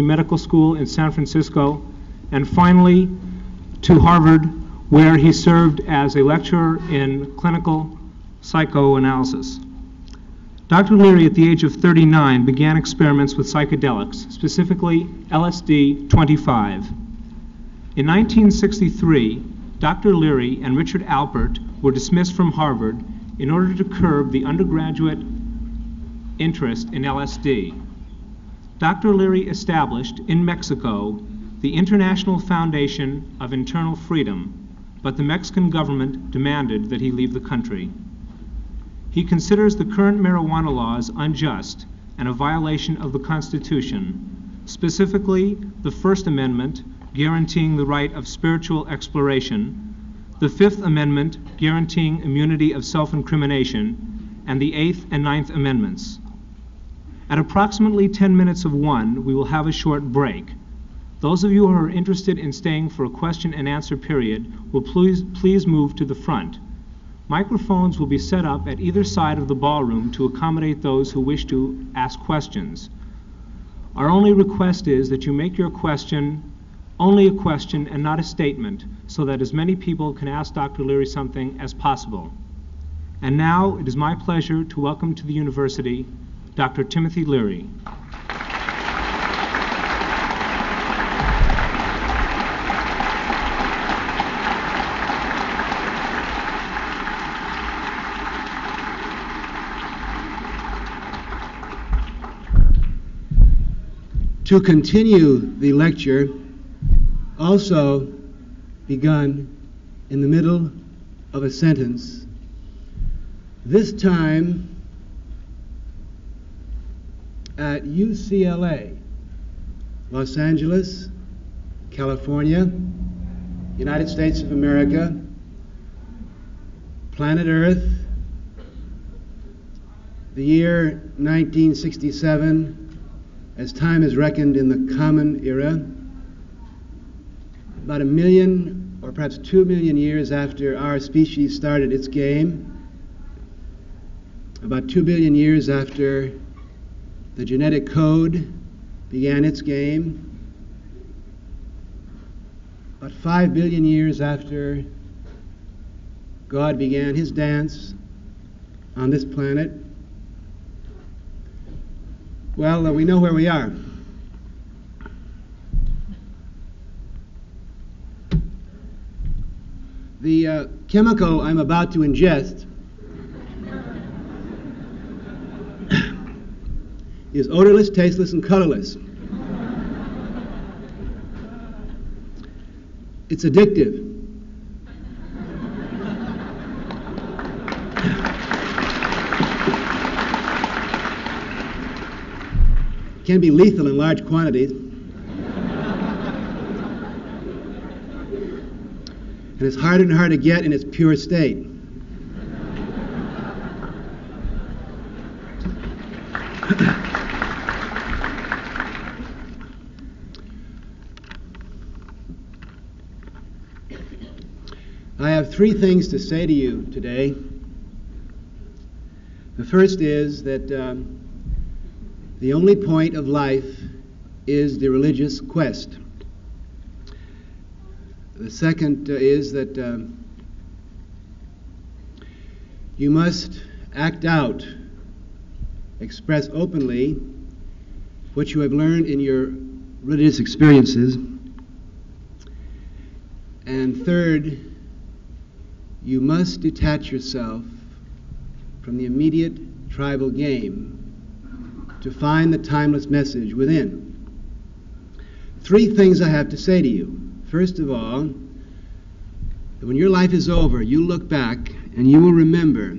Medical School in San Francisco, and finally to Harvard, where he served as a lecturer in clinical psychoanalysis. Dr. Leary, at the age of 39, began experiments with psychedelics, specifically LSD 25. In 1963, Dr. Leary and Richard Alpert were dismissed from Harvard in order to curb the undergraduate interest in LSD. Dr. Leary established in Mexico the International Foundation of Internal Freedom, but the Mexican government demanded that he leave the country. He considers the current marijuana laws unjust and a violation of the Constitution, specifically the First Amendment guaranteeing the right of spiritual exploration, the Fifth Amendment guaranteeing immunity of self incrimination, and the Eighth and Ninth Amendments. At approximately 10 minutes of one, we will have a short break. Those of you who are interested in staying for a question and answer period will please, please move to the front. Microphones will be set up at either side of the ballroom to accommodate those who wish to ask questions. Our only request is that you make your question only a question and not a statement so that as many people can ask Dr. Leary something as possible. And now it is my pleasure to welcome to the university Dr. Timothy Leary. To continue the lecture, also begun in the middle of a sentence, this time at UCLA, Los Angeles, California, United States of America, planet Earth, the year 1967 as time is reckoned in the common era, about a million or perhaps two million years after our species started its game, about two billion years after the genetic code began its game, But five billion years after God began his dance on this planet, well, uh, we know where we are. The uh, chemical I'm about to ingest is odorless, tasteless, and colorless. It's addictive. can be lethal in large quantities. and it's harder and harder to get in its pure state. Three things to say to you today. The first is that um, the only point of life is the religious quest. The second uh, is that um, you must act out, express openly what you have learned in your religious experiences. And third, you must detach yourself from the immediate tribal game to find the timeless message within. Three things I have to say to you. First of all, when your life is over, you look back and you will remember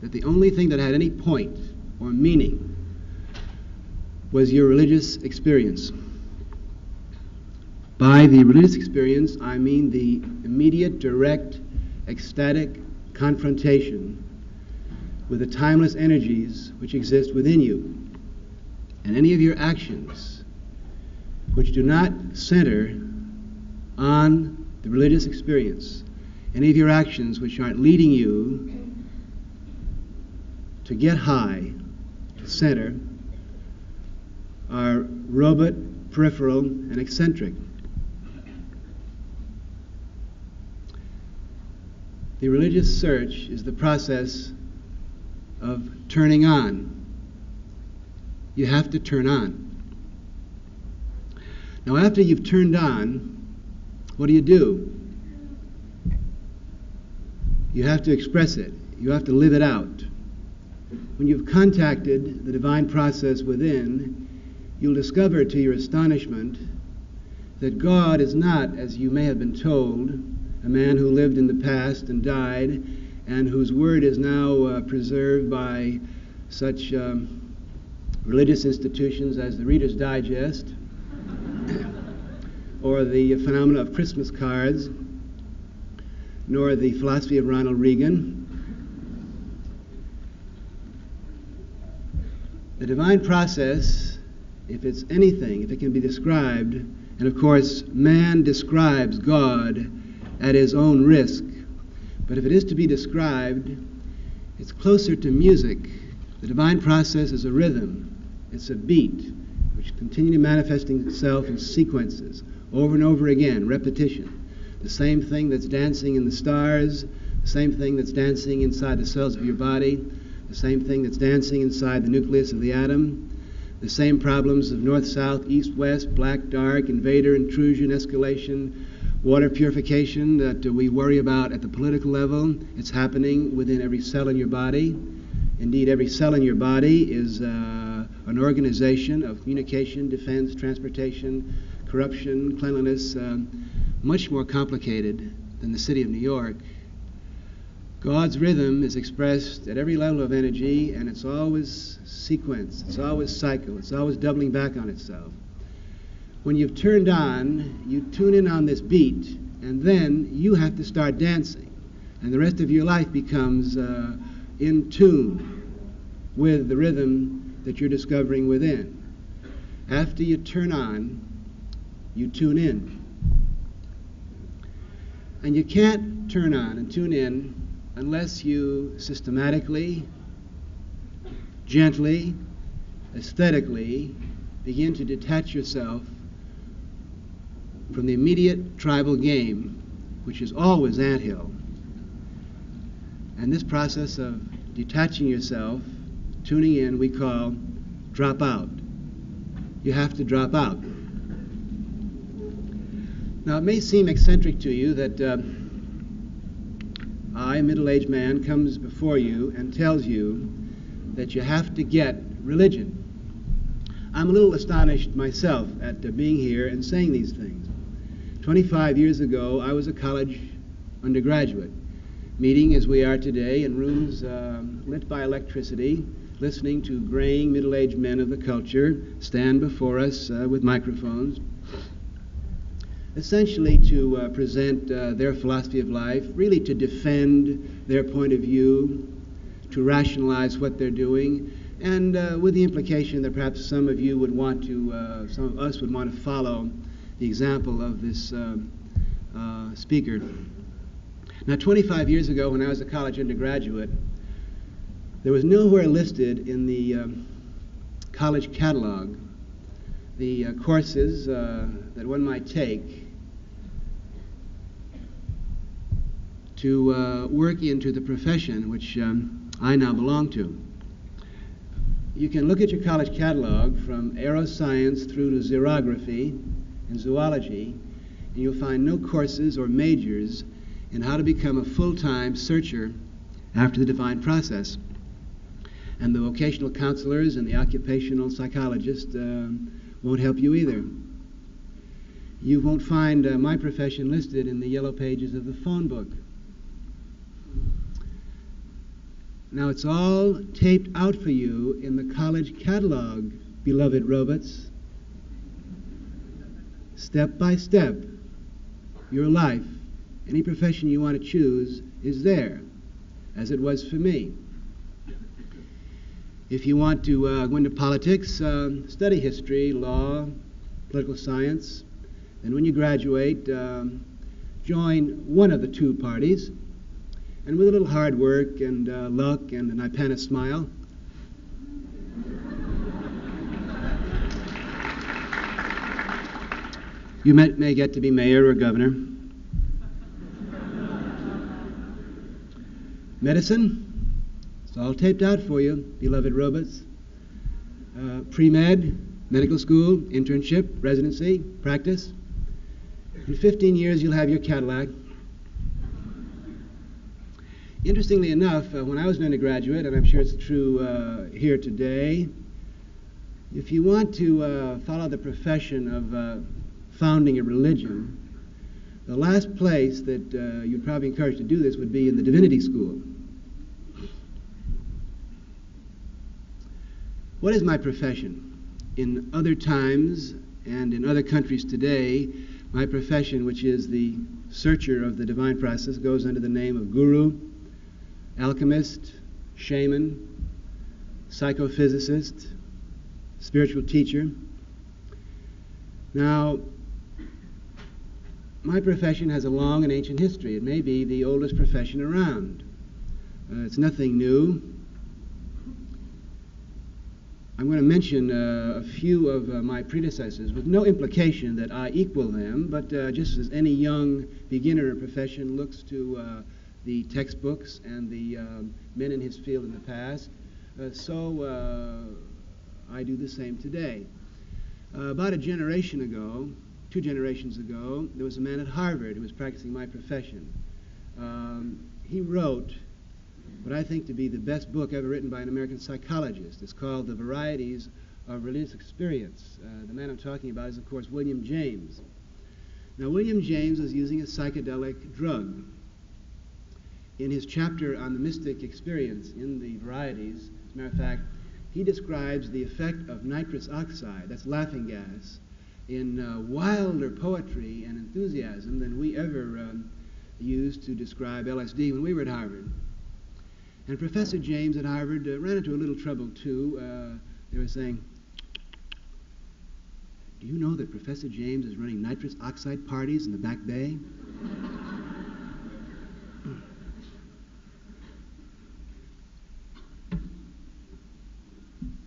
that the only thing that had any point or meaning was your religious experience. By the religious experience, I mean the immediate, direct, ecstatic confrontation with the timeless energies which exist within you and any of your actions which do not center on the religious experience, any of your actions which aren't leading you to get high, to center, are robot peripheral, and eccentric. The religious search is the process of turning on. You have to turn on. Now, after you've turned on, what do you do? You have to express it, you have to live it out. When you've contacted the divine process within, you'll discover to your astonishment that God is not, as you may have been told, a man who lived in the past and died, and whose word is now uh, preserved by such um, religious institutions as the Reader's Digest or the phenomena of Christmas cards, nor the philosophy of Ronald Reagan. The divine process, if it's anything, if it can be described, and of course, man describes God at his own risk. But if it is to be described, it's closer to music. The divine process is a rhythm, it's a beat, which continually manifesting itself in sequences, over and over again, repetition. The same thing that's dancing in the stars, the same thing that's dancing inside the cells of your body, the same thing that's dancing inside the nucleus of the atom, the same problems of north, south, east, west, black, dark, invader, intrusion, escalation, water purification that we worry about at the political level. It's happening within every cell in your body. Indeed, every cell in your body is uh, an organization of communication, defense, transportation, corruption, cleanliness, uh, much more complicated than the city of New York. God's rhythm is expressed at every level of energy, and it's always sequence, it's always cycle, it's always doubling back on itself when you've turned on, you tune in on this beat, and then you have to start dancing. And the rest of your life becomes uh, in tune with the rhythm that you're discovering within. After you turn on, you tune in. And you can't turn on and tune in unless you systematically, gently, aesthetically begin to detach yourself from the immediate tribal game, which is always anthill. And this process of detaching yourself, tuning in, we call drop out. You have to drop out. Now, it may seem eccentric to you that uh, I, a middle aged man, comes before you and tells you that you have to get religion. I'm a little astonished myself at uh, being here and saying these things. 25 years ago, I was a college undergraduate, meeting as we are today in rooms um, lit by electricity, listening to graying middle aged men of the culture stand before us uh, with microphones, essentially to uh, present uh, their philosophy of life, really to defend their point of view, to rationalize what they're doing, and uh, with the implication that perhaps some of you would want to, uh, some of us would want to follow the example of this uh, uh, speaker. Now, 25 years ago, when I was a college undergraduate, there was nowhere listed in the um, college catalog the uh, courses uh, that one might take to uh, work into the profession which um, I now belong to. You can look at your college catalog from aeroscience through to xerography in zoology, and you'll find no courses or majors in how to become a full time searcher after the divine process. And the vocational counselors and the occupational psychologists uh, won't help you either. You won't find uh, my profession listed in the yellow pages of the phone book. Now, it's all taped out for you in the college catalog, beloved robots step by step, your life, any profession you want to choose, is there, as it was for me. If you want to uh, go into politics, uh, study history, law, political science, and when you graduate, um, join one of the two parties, and with a little hard work and uh, luck and an Ipana smile, You may, may get to be mayor or governor. Medicine, it's all taped out for you, beloved robots. Uh, Pre med, medical school, internship, residency, practice. In 15 years, you'll have your Cadillac. Interestingly enough, uh, when I was an undergraduate, and I'm sure it's true uh, here today, if you want to uh, follow the profession of uh, founding a religion, the last place that uh, you'd probably encourage to do this would be in the divinity school. What is my profession? In other times and in other countries today, my profession, which is the searcher of the divine process, goes under the name of guru, alchemist, shaman, psychophysicist, spiritual teacher. Now, my profession has a long and ancient history. It may be the oldest profession around. Uh, it's nothing new. I'm going to mention uh, a few of uh, my predecessors with no implication that I equal them, but uh, just as any young beginner profession looks to uh, the textbooks and the um, men in his field in the past, uh, so I do the same today. about a generation ago, two generations ago, there was a man at Harvard who was practicing my profession. Um, he wrote what I think to be the best book ever written by an American psychologist. It's called The Varieties of Religious Experience. Uh, the man I'm talking about is, of course, William James. Now, William James was using a psychedelic drug in his chapter on the mystic experience in the varieties, as a matter of fact, he describes the effect of nitrous oxide, that's laughing gas, in uh, wilder poetry and enthusiasm than we ever um, used to describe LSD when we were at Harvard. And Professor James at Harvard uh, ran into a little trouble too. Uh, they were saying, Do you know that Professor James is running nitrous oxide parties in the back bay?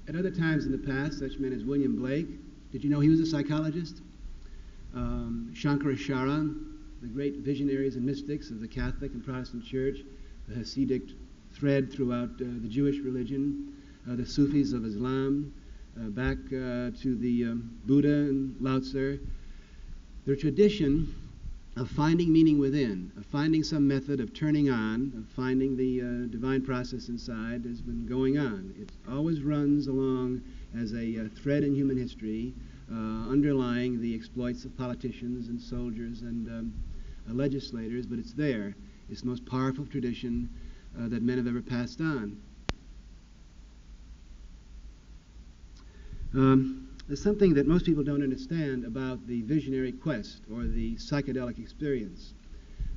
At other times in the past, such men as William Blake, did you know he was a psychologist? Um, Shankaracharya, the great visionaries and mystics of the Catholic and Protestant Church, the Hasidic thread throughout uh, the Jewish religion, uh, the Sufis of Islam, uh, back uh, to the um, Buddha and Lao Tzu. Their tradition of finding meaning within, of finding some method of turning on, of finding the uh, divine process inside has been going on. It always runs along as a uh, thread in human history, uh, underlying the exploits of politicians and soldiers and um, uh, legislators, but it's there. It's the most powerful tradition that men have ever passed on. Um, there's something that most people don't understand about the visionary quest or the psychedelic experience.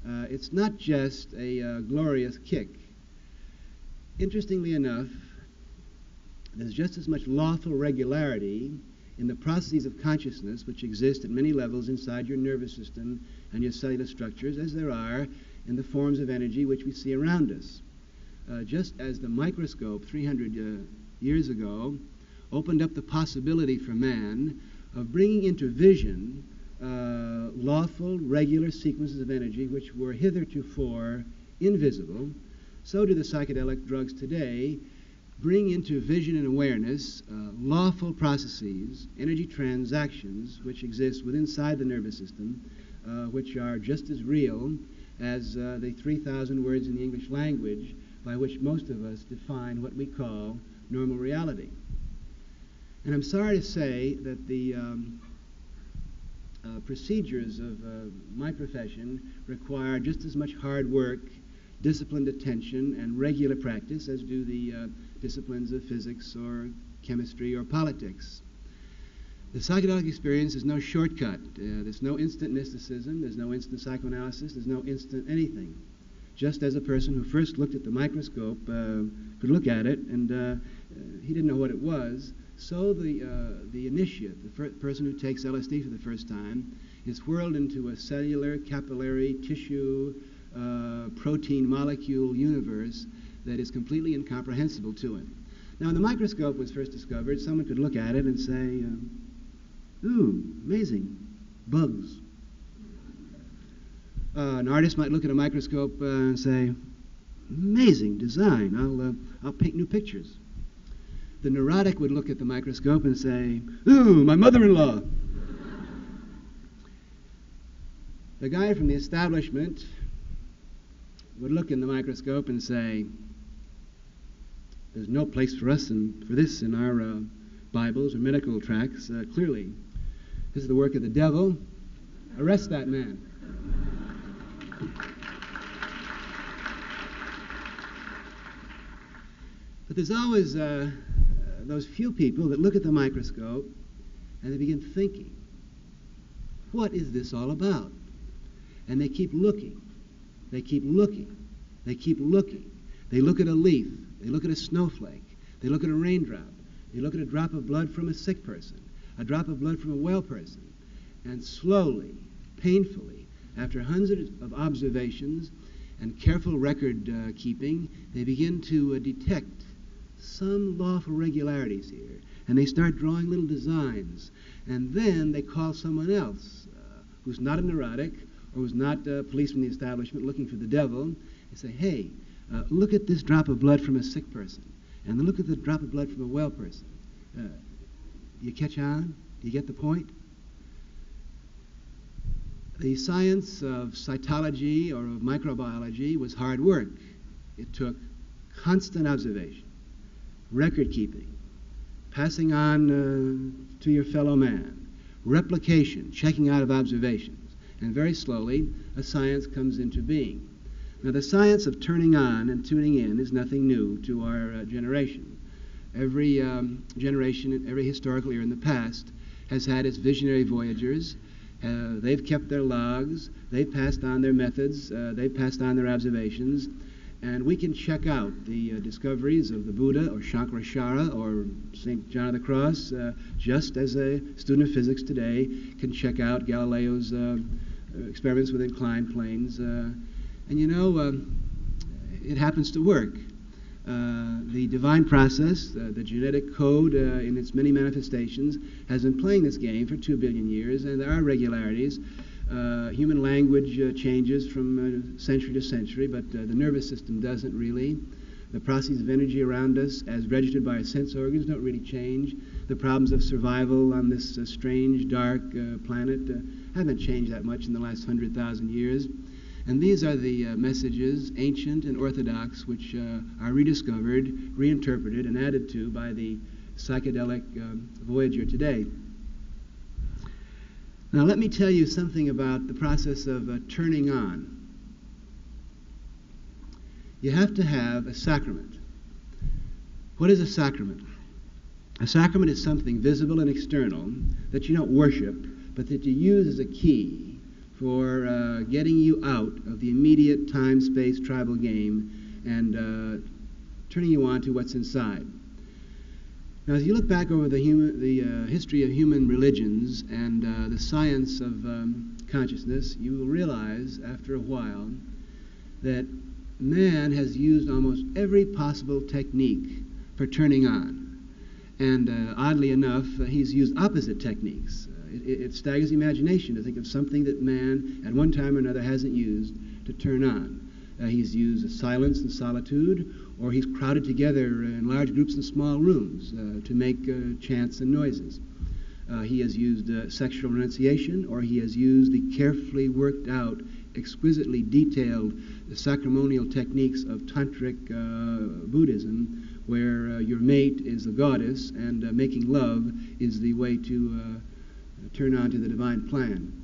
Uh, it's not just a uh, glorious kick. Interestingly enough, there's just as much lawful regularity in the processes of consciousness which exist at many levels inside your nervous system and your cellular structures as there are in the forms of energy which we see around us. Uh, just as the microscope 300 uh, years ago opened up the possibility for man of bringing into vision uh, lawful, regular sequences of energy which were hitherto invisible, so do the psychedelic drugs today bring into vision and awareness uh, lawful processes, energy transactions which exist within inside the nervous system, uh, which are just as real as uh, the 3,000 words in the English language by which most of us define what we call normal reality. And I'm sorry to say that the um, uh, procedures of uh, my profession require just as much hard work, disciplined attention, and regular practice as do the uh, disciplines of physics or chemistry or politics. The psychedelic experience is no shortcut. Uh, there's no instant mysticism, there's no instant psychoanalysis, there's no instant anything. Just as a person who first looked at the microscope uh, could look at it and uh, he didn't know what it was, so the, uh, the initiate, the fir- person who takes LSD for the first time, is whirled into a cellular, capillary, tissue, uh, protein molecule universe that is completely incomprehensible to him. Now, when the microscope was first discovered, someone could look at it and say, uh, Ooh, amazing. bugs. Uh, an artist might look at a microscope uh, and say, amazing design, I'll, uh, I'll paint new pictures. The neurotic would look at the microscope and say, ooh, my mother-in-law. the guy from the establishment would look in the microscope and say, there's no place for us and for this in our uh, Bibles or medical tracts. Uh, clearly, this is the work of the devil. Arrest that man. But there's always uh, those few people that look at the microscope and they begin thinking, what is this all about? And they keep looking. They keep looking. They keep looking. They look at a leaf. They look at a snowflake. They look at a raindrop. They look at a drop of blood from a sick person, a drop of blood from a well person. And slowly, painfully, after hundreds of observations and careful record uh, keeping, they begin to uh, detect some lawful regularities here. And they start drawing little designs. And then they call someone else uh, who's not a neurotic or was not a police from the establishment looking for the devil and say, hey, uh, look at this drop of blood from a sick person, and look at the drop of blood from a well person. Uh, you catch on? You get the point? The science of cytology or of microbiology was hard work. It took constant observation, record keeping, passing on uh, to your fellow man, replication, checking out of observations, and very slowly a science comes into being. Now, the science of turning on and tuning in is nothing new to our uh, generation. Every um, generation, every historical era in the past has had its visionary voyagers. Uh, they've kept their logs, they've passed on their methods, uh, they've passed on their observations, and we can check out the uh, discoveries of the Buddha or Shankaracharya or St. John of the Cross, uh, just as a student of physics today can check out Galileo's uh, experiments with inclined planes. And you know, um, it happens to work. Uh, the divine process, uh, the genetic code uh, in its many manifestations, has been playing this game for two billion years, and there are regularities. Uh, human language uh, changes from uh, century to century, but the nervous system doesn't really. The processes of energy around us, as registered by our sense organs, don't really change. The problems of survival on this strange, dark planet haven't changed that much in the last hundred thousand years. And these are the uh, messages, ancient and orthodox, which uh, are rediscovered, reinterpreted, and added to by the psychedelic um, Voyager today. Now, let me tell you something about the process of uh, turning on. You have to have a sacrament. What is a sacrament? A sacrament is something visible and external that you don't worship, but that you use as a key for uh, getting you out of the immediate time space tribal game and uh, turning you on to what's inside. Now, as you look back over the, human, the uh, history of human religions and uh, the science of um, consciousness, you will realize after a while that man has used almost every possible technique for turning on. And uh, oddly enough, uh, he's used opposite techniques it, it staggers the imagination to think of something that man at one time or another hasn't used to turn on. Uh, he's used silence and solitude, or he's crowded together in large groups in small rooms uh, to make uh, chants and noises. Uh, he has used uh, sexual renunciation, or he has used the carefully worked out, exquisitely detailed sacramental techniques of tantric uh, Buddhism, where your mate is the goddess and making love is the way to turn on to the divine plan.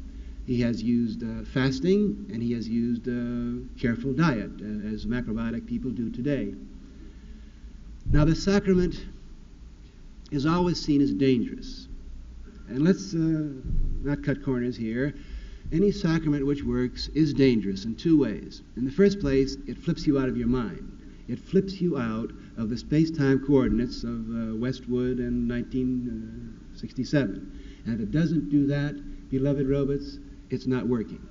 He has used uh, fasting and he has used uh, careful diet, uh, as macrobiotic people do today. Now, the sacrament is always seen as dangerous. And let's uh, not cut corners here. Any sacrament which works is dangerous in two ways. In the first place, it flips you out of your mind. It flips you out of the space time coordinates of uh, Westwood and 1967. And if it doesn't do that, beloved robots, it's not working.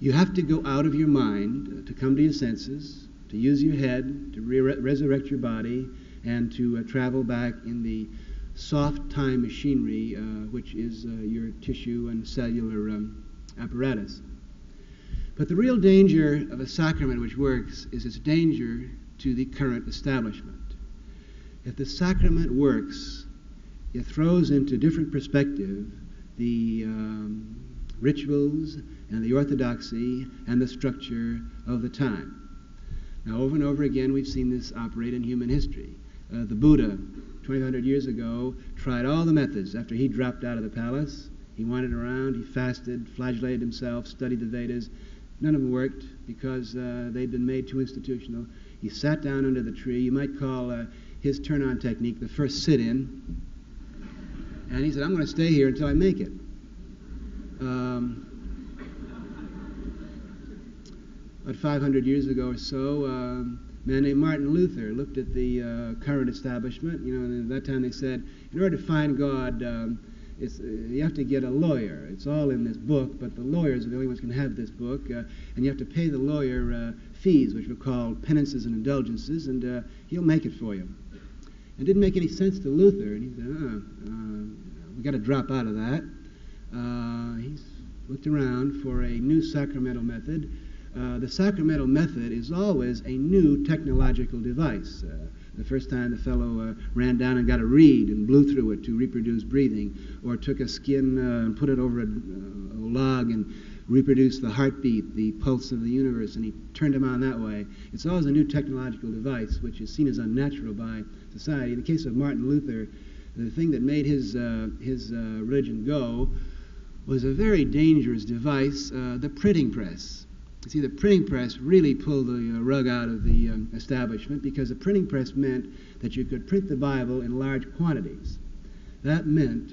You have to go out of your mind to come to your senses, to use your head, to re- resurrect your body, and to uh, travel back in the soft time machinery, uh, which is uh, your tissue and cellular um, apparatus. But the real danger of a sacrament which works is its danger to the current establishment. If the sacrament works, it throws into different perspective the um, rituals and the orthodoxy and the structure of the time. Now, over and over again, we've seen this operate in human history. Uh, the Buddha, 2,500 years ago, tried all the methods. After he dropped out of the palace, he wandered around, he fasted, flagellated himself, studied the Vedas. None of them worked because uh, they'd been made too institutional. He sat down under the tree. You might call uh, his turn on technique the first sit in. And he said, I'm going to stay here until I make it. Um, about 500 years ago or so, um, a man named Martin Luther looked at the uh, current establishment. You know, at that time they said, in order to find God, um, it's, uh, you have to get a lawyer. It's all in this book, but the lawyers are the only ones who can have this book, uh, and you have to pay the lawyer uh, fees, which were called penances and indulgences, and uh, he'll make it for you. It didn't make any sense to Luther, and he said, uh, we got to drop out of that. he looked around for a new sacramental method uh, the sacramental method is always a new technological device. Uh, the first time the fellow uh, ran down and got a reed and blew through it to reproduce breathing, or took a skin uh, and put it over a, uh, a, log and reproduced the heartbeat, the pulse of the universe, and he turned him on that way. It's always a new technological device which is seen as unnatural by society. In the case of Martin Luther, the thing that made his, his religion go was a very dangerous device, the printing press. You see, the printing press really pulled the uh, rug out of the um, establishment because the printing press meant that you could print the Bible in large quantities. That meant,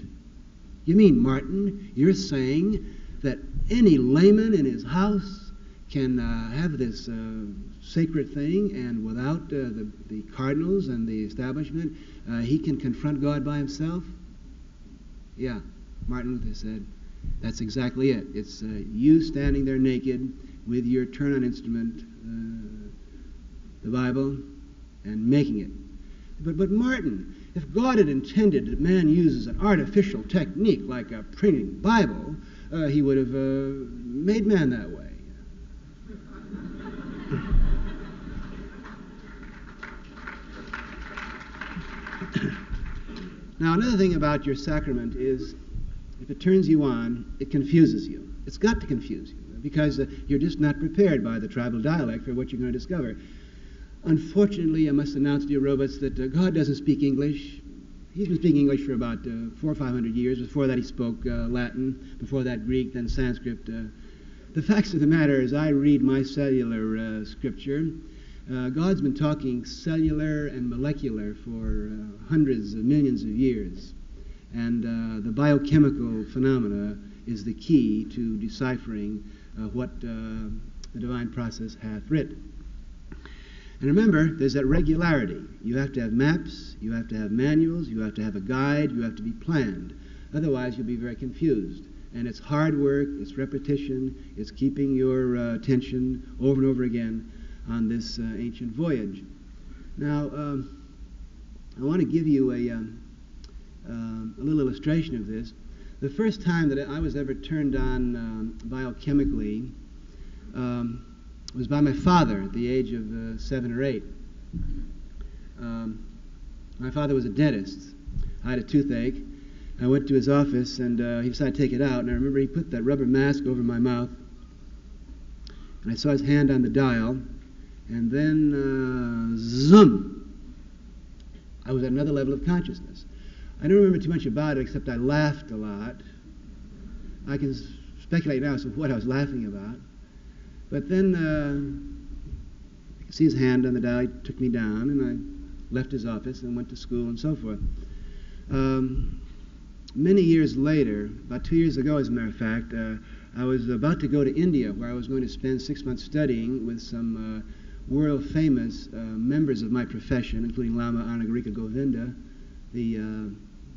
you mean, Martin, you're saying that any layman in his house can uh, have this uh, sacred thing, and without uh, the, the cardinals and the establishment, uh, he can confront God by himself? Yeah, Martin Luther said, that's exactly it. It's uh, you standing there naked with your turn on instrument, uh, the Bible, and making it. But, but Martin, if God had intended that man uses an artificial technique like a printing Bible, uh, he would have uh, made man that way. Now, another thing about your sacrament is if it turns you on, it confuses you. It's got to confuse you because uh, you're just not prepared by the tribal dialect for what you're going to discover. Unfortunately, I must announce to you, robots, that uh, God doesn't speak English. He's been speaking English for about uh, four or five hundred years. Before that, he spoke uh, Latin. Before that, Greek, then Sanskrit. Uh. the facts of the matter is, I read my cellular uh. God's been talking cellular and molecular for hundreds of millions of years. And the biochemical phenomena is the key to deciphering uh, what uh, the divine process hath writ. And remember, there's that regularity. You have to have maps, you have to have manuals, you have to have a guide, you have to be planned. Otherwise, you'll be very confused. And it's hard work, it's repetition, it's keeping your uh, attention over and over again on this uh, ancient voyage. Now, um, I want to give you a, um, uh, a little illustration of this. The first time that I was ever turned on um, biochemically um, was by my father at the age of uh, seven or eight. Um, my father was a dentist. I had a toothache. I went to his office and uh, he decided to take it out. And I remember he put that rubber mask over my mouth. And I saw his hand on the dial. And then, uh, zoom! I was at another level of consciousness. I don't remember too much about it except I laughed a lot. I can speculate now as to what I was laughing about. But then uh, I could see his hand on the dial. He took me down, and I left his office and went to school and so forth. Um, many years later, about two years ago, as a matter of fact, uh, I was about to go to India, where I was going to spend six months studying with some uh, world famous uh, members of my profession, including Lama Anagarika Govinda, the, uh,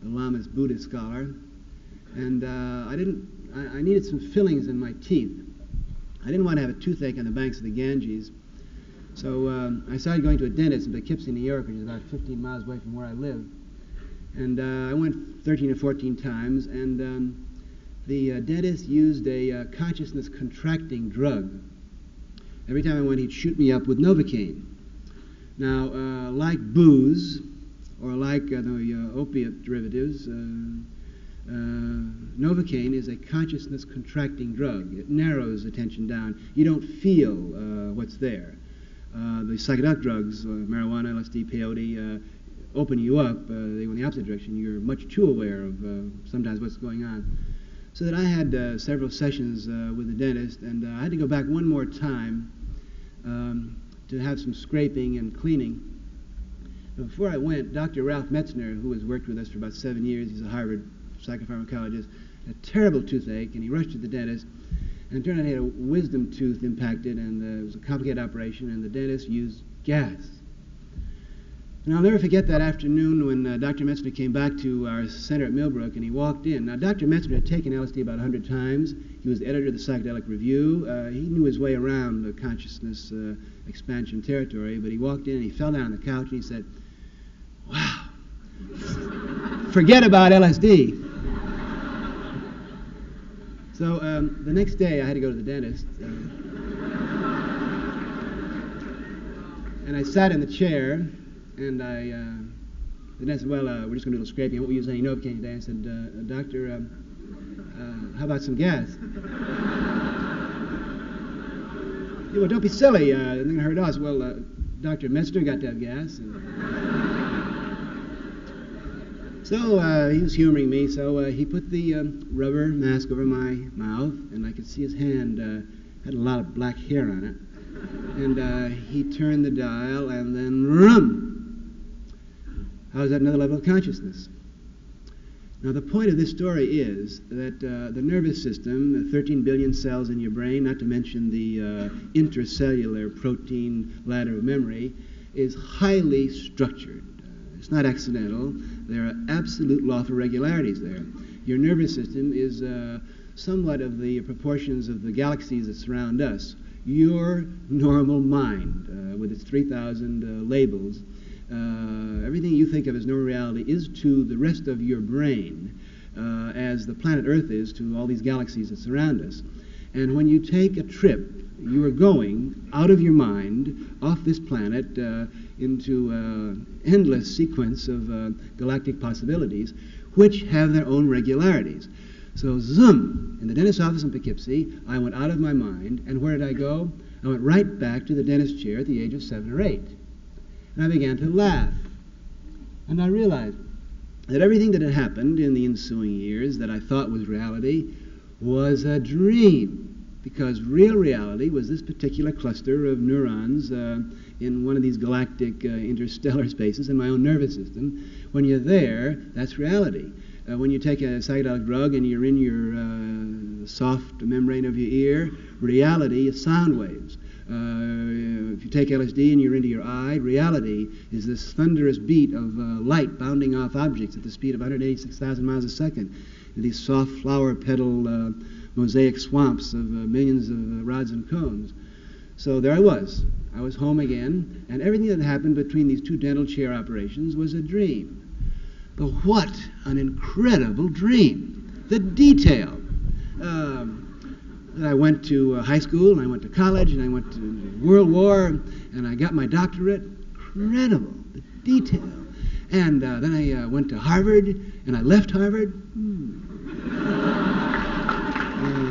the Lama's Buddhist scholar. And uh, I didn't, I, I, needed some fillings in my teeth. I didn't want to have a toothache on the banks of the Ganges. So um, I started going to a dentist in Poughkeepsie, New York, which is about 15 miles away from where I live. And uh, I went 13 or 14 times, and um, the uh, dentist used a uh, consciousness contracting drug. Every time I went, he'd shoot me up with Novocaine. Now, uh, like booze, or like uh, the uh, opiate derivatives, uh, Novocaine is a consciousness contracting drug. It narrows attention down. You don't feel what's there. the psychedelic drugs, marijuana, LSD, peyote, open you up, uh, they go in the opposite direction. You're much too aware of uh, sometimes what's going on. So that I had uh, several sessions with the dentist, and I had to go back one more time um, to have some scraping and cleaning. But before I went, Dr. Ralph Metzner, who has worked with us for about seven years, he's a Harvard psychopharmacologist, had a terrible toothache, and he rushed to the dentist. And it turned out he had a wisdom tooth impacted, and uh, it was a complicated operation, and the dentist used gas and I'll never forget that afternoon when uh, Dr. Metzner came back to our center at Millbrook and he walked in. Now, Dr. Metzner had taken LSD about 100 times. He was the editor of the Psychedelic Review. Uh, he knew his way around the consciousness uh, expansion territory, but he walked in and he fell down on the couch and he said, Wow, forget about LSD. So um, the next day I had to go to the dentist. Uh, and I sat in the chair and I, uh, the dentist said, well, uh, we're just going to do a little scraping. What won't use any came today. I said, uh, doctor, um, uh, how about some gas? yeah, well, don't be silly. Uh, they're going to hurt us. Well, uh, Dr. Metzner got to have gas. so uh, he was humoring me. So he put the um, rubber mask over my mouth, and I could see his hand had a lot of black hair on it. And he turned the dial, and then rum! How is that another level of consciousness? Now, the point of this story is that uh, the nervous system, the 13 billion cells in your brain, not to mention the uh, intracellular protein ladder of memory, is highly structured. Uh, it's not accidental. There are absolute lawful regularities there. Your nervous system is uh, somewhat of the proportions of the galaxies that surround us. Your normal mind, uh, with its 3,000 uh, labels, uh, everything you think of as normal reality is to the rest of your brain uh, as the planet Earth is to all these galaxies that surround us. And when you take a trip, you are going out of your mind off this planet uh, into an endless sequence of uh, galactic possibilities, which have their own regularities. So, zoom, in the dentist's office in Poughkeepsie, I went out of my mind, and where did I go? I went right back to the dentist chair at the age of seven or eight. And I began to laugh. And I realized that everything that had happened in the ensuing years that I thought was reality was a dream. Because real reality was this particular cluster of neurons uh, in one of these galactic uh, interstellar spaces in my own nervous system. When you're there, that's reality. Uh, when you take a psychedelic drug and you're in your uh, soft membrane of your ear, reality is sound waves. Uh, if you take LSD and you're into your eye, reality is this thunderous beat of uh, light bounding off objects at the speed of 186,000 miles a second. In these soft flower petal uh, mosaic swamps of uh, millions of uh, rods and cones. So there I was. I was home again, and everything that happened between these two dental chair operations was a dream. But what an incredible dream! The detail. Um, I went to uh, high school and I went to college and I went to World War and I got my doctorate. Incredible, the detail. And uh, then I uh, went to Harvard and I left Harvard. Hmm. Uh,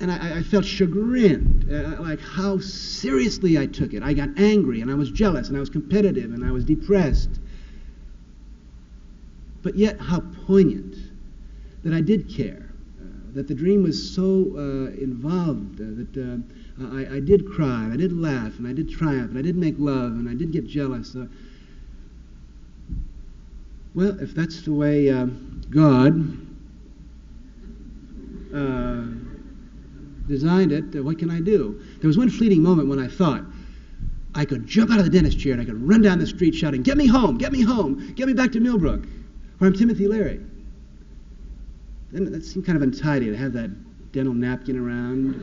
and I, I, felt chagrined, uh, like how seriously I took it. I got angry and I was jealous and I was competitive and I was depressed. But yet, how poignant that I did care that the dream was so uh, involved uh, that uh, I, I, did cry, and I did laugh, and I did triumph, and I did make love, and I did get jealous. Uh. well, if that's the way uh, God designed it, what can I do? There was one fleeting moment when I thought, I could jump out of the dentist chair and I could run down the street shouting, Get me home! Get me home! Get me back to Millbrook! Where I'm Timothy Leary that seemed kind of untidy to have that dental napkin around.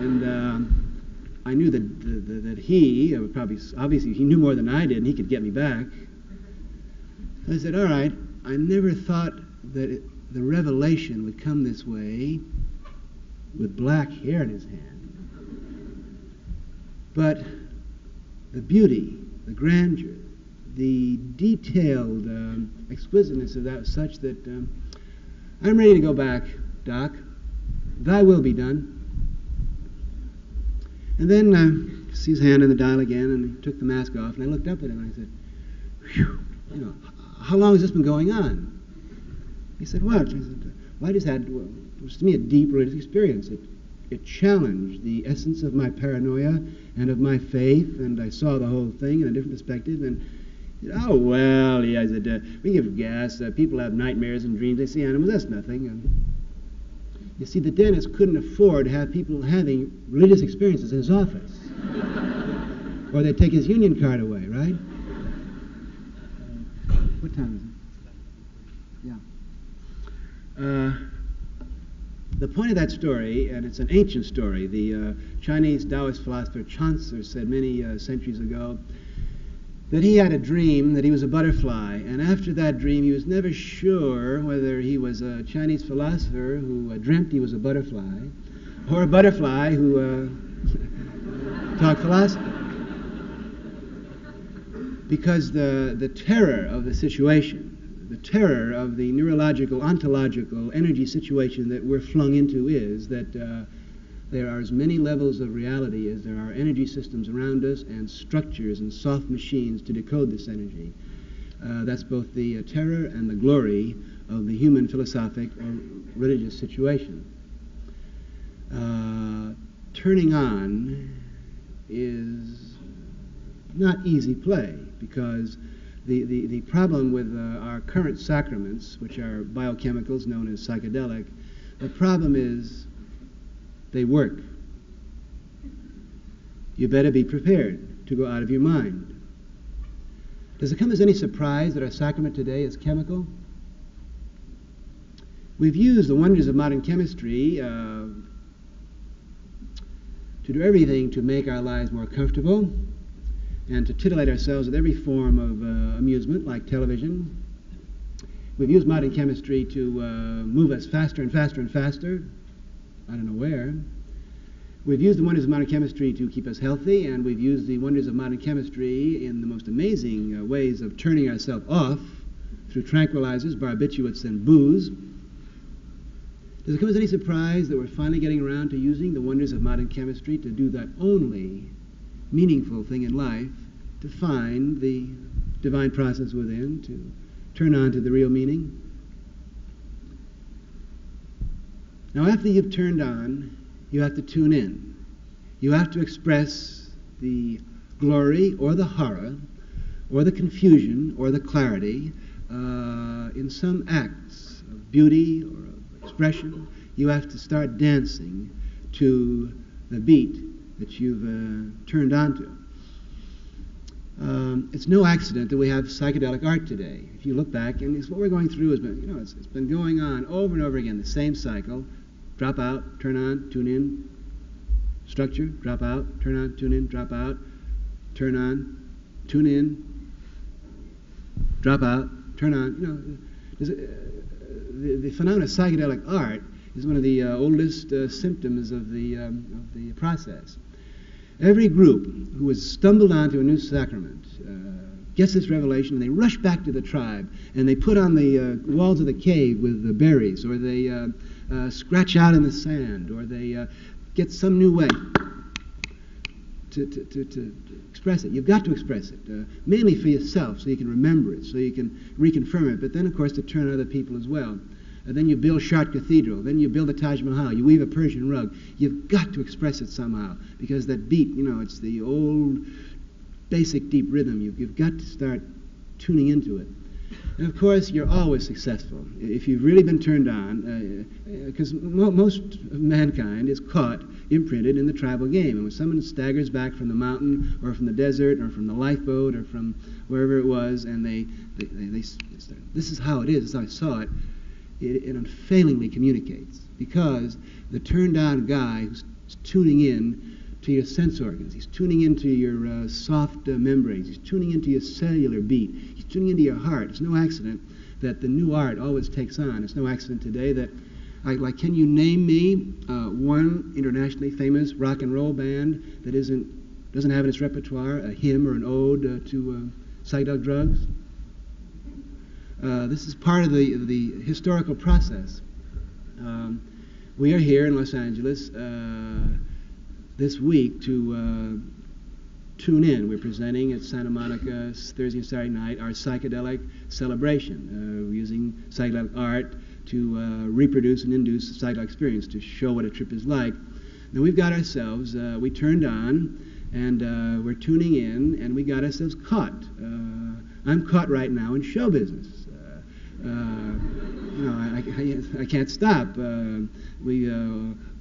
And uh, I knew that, that, he, probably, obviously, he knew more than I did, and he could get me back. I said, All right, I never thought that it, the revelation would come this way with black hair in his hand. But the beauty, the grandeur, the detailed um, exquisiteness of that was such that um, I'm ready to go back, Doc. Thy will be done. And then uh, see his hand in the dial again, and he took the mask off, and I looked up at him and I said, Whew, you know, how long has this been going on? He said, What? I said, well, I just had, well, it was to me a deep religious experience. It, it challenged the essence of my paranoia and of my faith, and I saw the whole thing in a different perspective. And oh well, he said, uh, we give gas. Uh, people have nightmares and dreams. They see animals. That's nothing. You see, the dentist couldn't afford to have people having religious experiences in his office, or they'd take his union card away, right? What time is it? Yeah. Uh, the point of that story, and it's an ancient story, the uh, Chinese Taoist philosopher Chuang-Tzu said many uh, centuries ago that he had a dream that he was a butterfly, and after that dream, he was never sure whether he was a Chinese philosopher who uh, dreamt he was a butterfly, or a butterfly who uh, talked philosophy. Because the, the terror of the situation, the terror of the neurological, ontological energy situation that we're flung into is that uh, there are as many levels of reality as there are energy systems around us and structures and soft machines to decode this energy. Uh, that's both the uh, terror and the glory of the human philosophic or religious situation. Uh, turning on is not easy play because the, the, the problem with uh, our current sacraments, which are biochemicals known as psychedelic, the problem is they work. You better be prepared to go out of your mind. Does it come as any surprise that our sacrament today is chemical? We've used the wonders of modern chemistry uh, to do everything to make our lives more comfortable and to titillate ourselves with every form of uh, amusement, like television. We've used modern chemistry to uh, move us faster and faster and faster. I don't know where. We've used the wonders of modern chemistry to keep us healthy, and we've used the wonders of modern chemistry in the most amazing uh, ways of turning ourselves off through tranquilizers, barbiturates, and booze. Does it come as any surprise that we're finally getting around to using the wonders of modern chemistry to do that only meaningful thing in life to find the divine process within, to turn on to the real meaning. Now, after you've turned on, you have to tune in. You have to express the glory or the horror or the confusion or the clarity uh, in some acts of beauty or of expression. You have to start dancing to the beat that you've uh, turned onto. Um, it's no accident that we have psychedelic art today. If you look back, and it's what we're going through has been, you know, it's, it's been going on over and over again, the same cycle. Drop out, turn on, tune in, structure, drop out, turn on, tune in, drop out, turn on, tune in, drop out, turn on. You know, uh, the, the phenomenon of psychedelic art is one of the uh, oldest uh, symptoms of the, um, of the process. Every group who has stumbled onto a new sacrament uh, gets this revelation and they rush back to the tribe and they put on the uh, walls of the cave with the berries or they uh, uh, scratch out in the sand or they uh, get some new way to, to, to, to, express it. You've got to express it, uh, mainly for yourself so you can remember it, so you can reconfirm it, but then, of course, to turn other people as well. And then you build Chartres Cathedral. Then you build the Taj Mahal. You weave a Persian rug. You've got to express it somehow because that beat, you know, it's the old basic deep rhythm. You've, you've got to start tuning into it. And of course, you're always successful if you've really been turned on, because uh, uh, mo- most of mankind is caught, imprinted in the tribal game. And when someone staggers back from the mountain, or from the desert, or from the lifeboat, or from wherever it was, and they, they, they, they this is how it is, how I saw it, it, it unfailingly communicates because the turned on guy who's tuning in to your sense organs. He's tuning into your uh, soft uh, membranes. He's tuning into your cellular beat. Tuning into your heart. It's no accident that the new art always takes on. It's no accident today that, I, like, can you name me uh, one internationally famous rock and roll band that isn't doesn't have in its repertoire a hymn or an ode uh, to uh, psychedelic drugs? Uh, this is part of the the historical process. Um, we are here in Los Angeles this week to uh, tune in. We're presenting at Santa Monica Thursday and Saturday night our psychedelic celebration. Uh, using psychedelic art to uh, reproduce and induce a psychedelic experience to show what a trip is like. Now we've got ourselves, uh, we turned on and uh, we're tuning in and we got ourselves caught. Uh, I'm caught right now in show business. You know, I, I, I, can't stop. we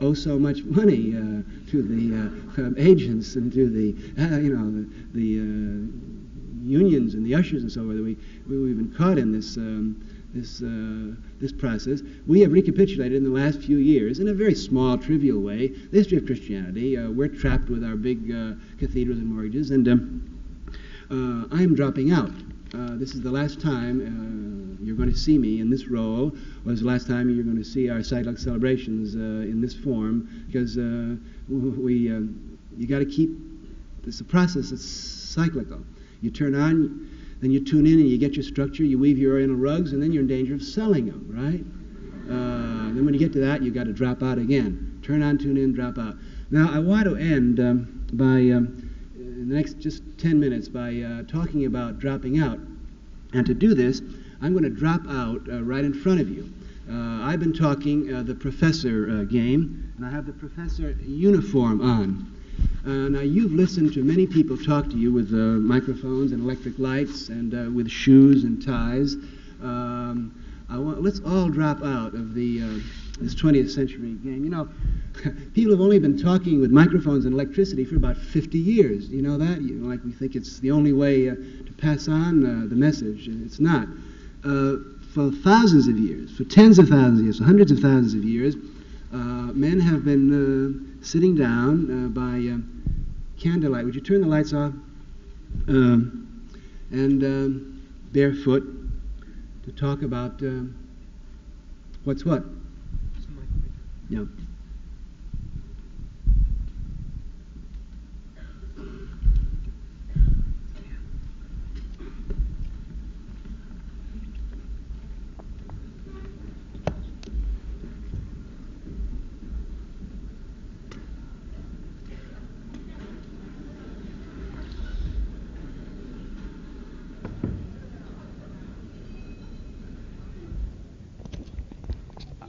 owe so much money uh, to the uh, agents and to the, uh, you know, the, the uh, unions and the ushers and so on. We, we, have been caught in this, um, this, uh, this process. We have recapitulated in the last few years, in a very small, trivial way, the history of Christianity. we're trapped with our big cathedrals and mortgages, and um, I'm dropping out. Uh, this is the last time uh, you're going to see me in this role, or it's the last time you're going to see our Sidelight celebrations uh, in this form, because uh, we, uh, you got to keep, it's a process that's cyclical. You turn on, then you tune in and you get your structure, you weave your oriental rugs, and then you're in danger of selling them, right? then when you get to that, you've got to drop out again. Turn on, tune in, drop out. Now, I want to end um, by um, in the next just 10 minutes by uh, talking about dropping out. And to do this, I'm going to drop out uh, right in front of you. Uh, I've been talking uh, the professor uh, game, and I have the professor uniform on. Uh, now, you've listened to many people talk to you with microphones and electric lights and with shoes and ties. Um, want, let's all drop out of the this 20th century game. You know, people have only been talking with microphones and electricity for about 50 years. You know that? You know, like we think it's the only way uh, to pass on uh, the message. It's not. Uh, for thousands of years, for tens of thousands of years, for hundreds of thousands of years, uh, men have been uh, sitting down uh, by candlelight. Would you turn the lights off? Um, and um, barefoot to talk about what's what? Yeah.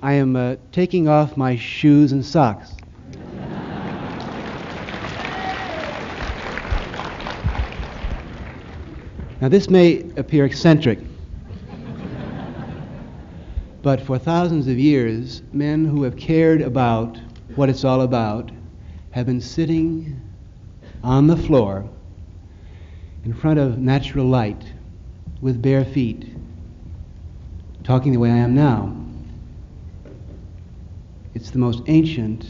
I am uh, taking off my shoes and socks. Now, this may appear eccentric, but for thousands of years, men who have cared about what it's all about have been sitting on the floor in front of natural light with bare feet, talking the way I am now. It's the most ancient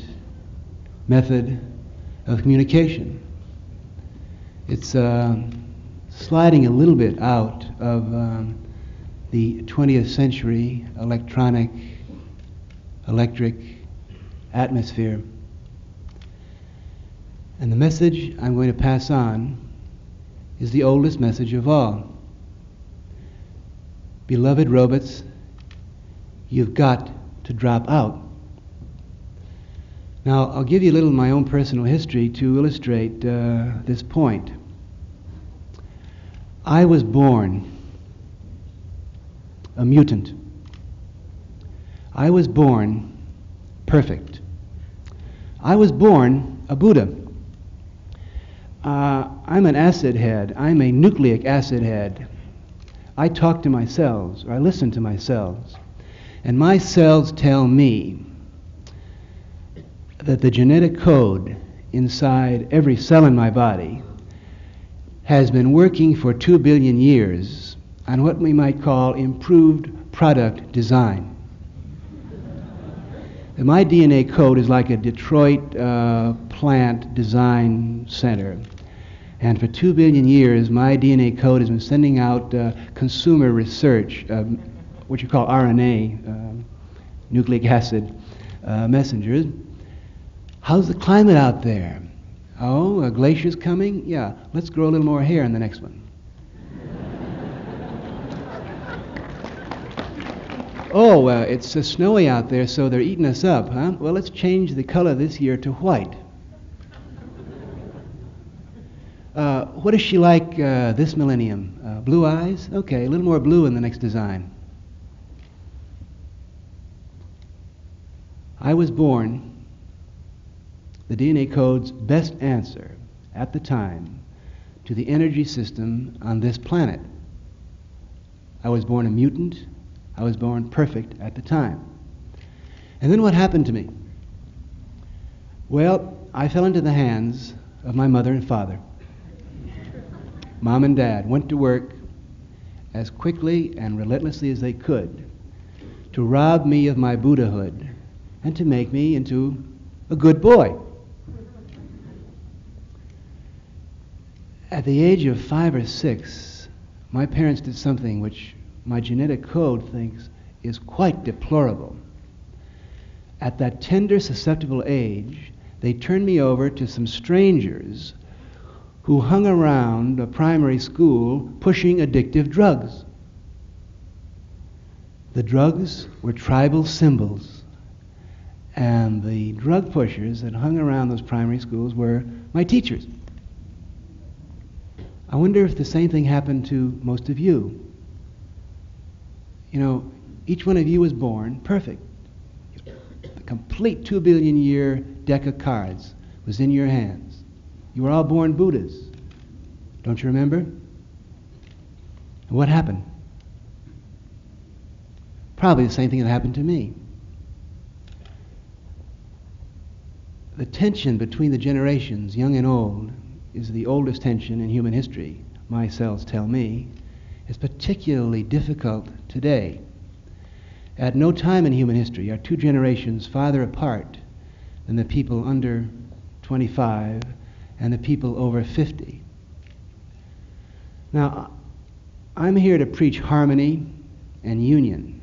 method of communication. It's uh, sliding a little bit out of um, the 20th century electronic, electric atmosphere. And the message I'm going to pass on is the oldest message of all. Beloved robots, you've got to drop out. Now, I'll give you a little of my own personal history to illustrate uh, this point. I was born a mutant. I was born perfect. I was born a Buddha. Uh, I'm an acid head. I'm a nucleic acid head. I talk to my cells, or I listen to my cells. And my cells tell me that the genetic code inside every cell in my body has been working for two billion years on what we might call improved product design. My DNA code is like a Detroit uh, plant design center. And for two billion years, my DNA code has been sending out uh, consumer research, um, what you call RNA, uh, nucleic acid uh, messengers. How's the climate out there? Oh, a glacier's coming? Yeah, let's grow a little more hair in the next one. oh, uh, it's uh, snowy out there, so they're eating us up, huh? Well, let's change the color this year to white. Uh, what is she like uh, this millennium? Uh, blue eyes? Okay, a little more blue in the next design. I was born the DNA code's best answer at the time to the energy system on this planet. I was born a mutant. I was born perfect at the time. And then what happened to me? Well, I fell into the hands of my mother and father. Mom and dad went to work as quickly and relentlessly as they could to rob me of my Buddhahood and to make me into a good boy. At the age of five or six, my parents did something which my genetic code thinks is quite deplorable. At that tender, susceptible age, they turned me over to some strangers who hung around a primary school pushing addictive drugs. The drugs were tribal symbols, and the drug pushers that hung around those primary schools were my teachers. I wonder if the same thing happened to most of you. You know, each one of you was born perfect. The complete two billion year deck of cards was in your hands. You were all born Buddhas. Don't you remember? What happened? Probably the same thing that happened to me. The tension between the generations, young and old, is the oldest tension in human history, my cells tell me, is particularly difficult today. At no time in human history are two generations farther apart than the people under 25 and the people over 50. Now, I'm here to preach harmony and union.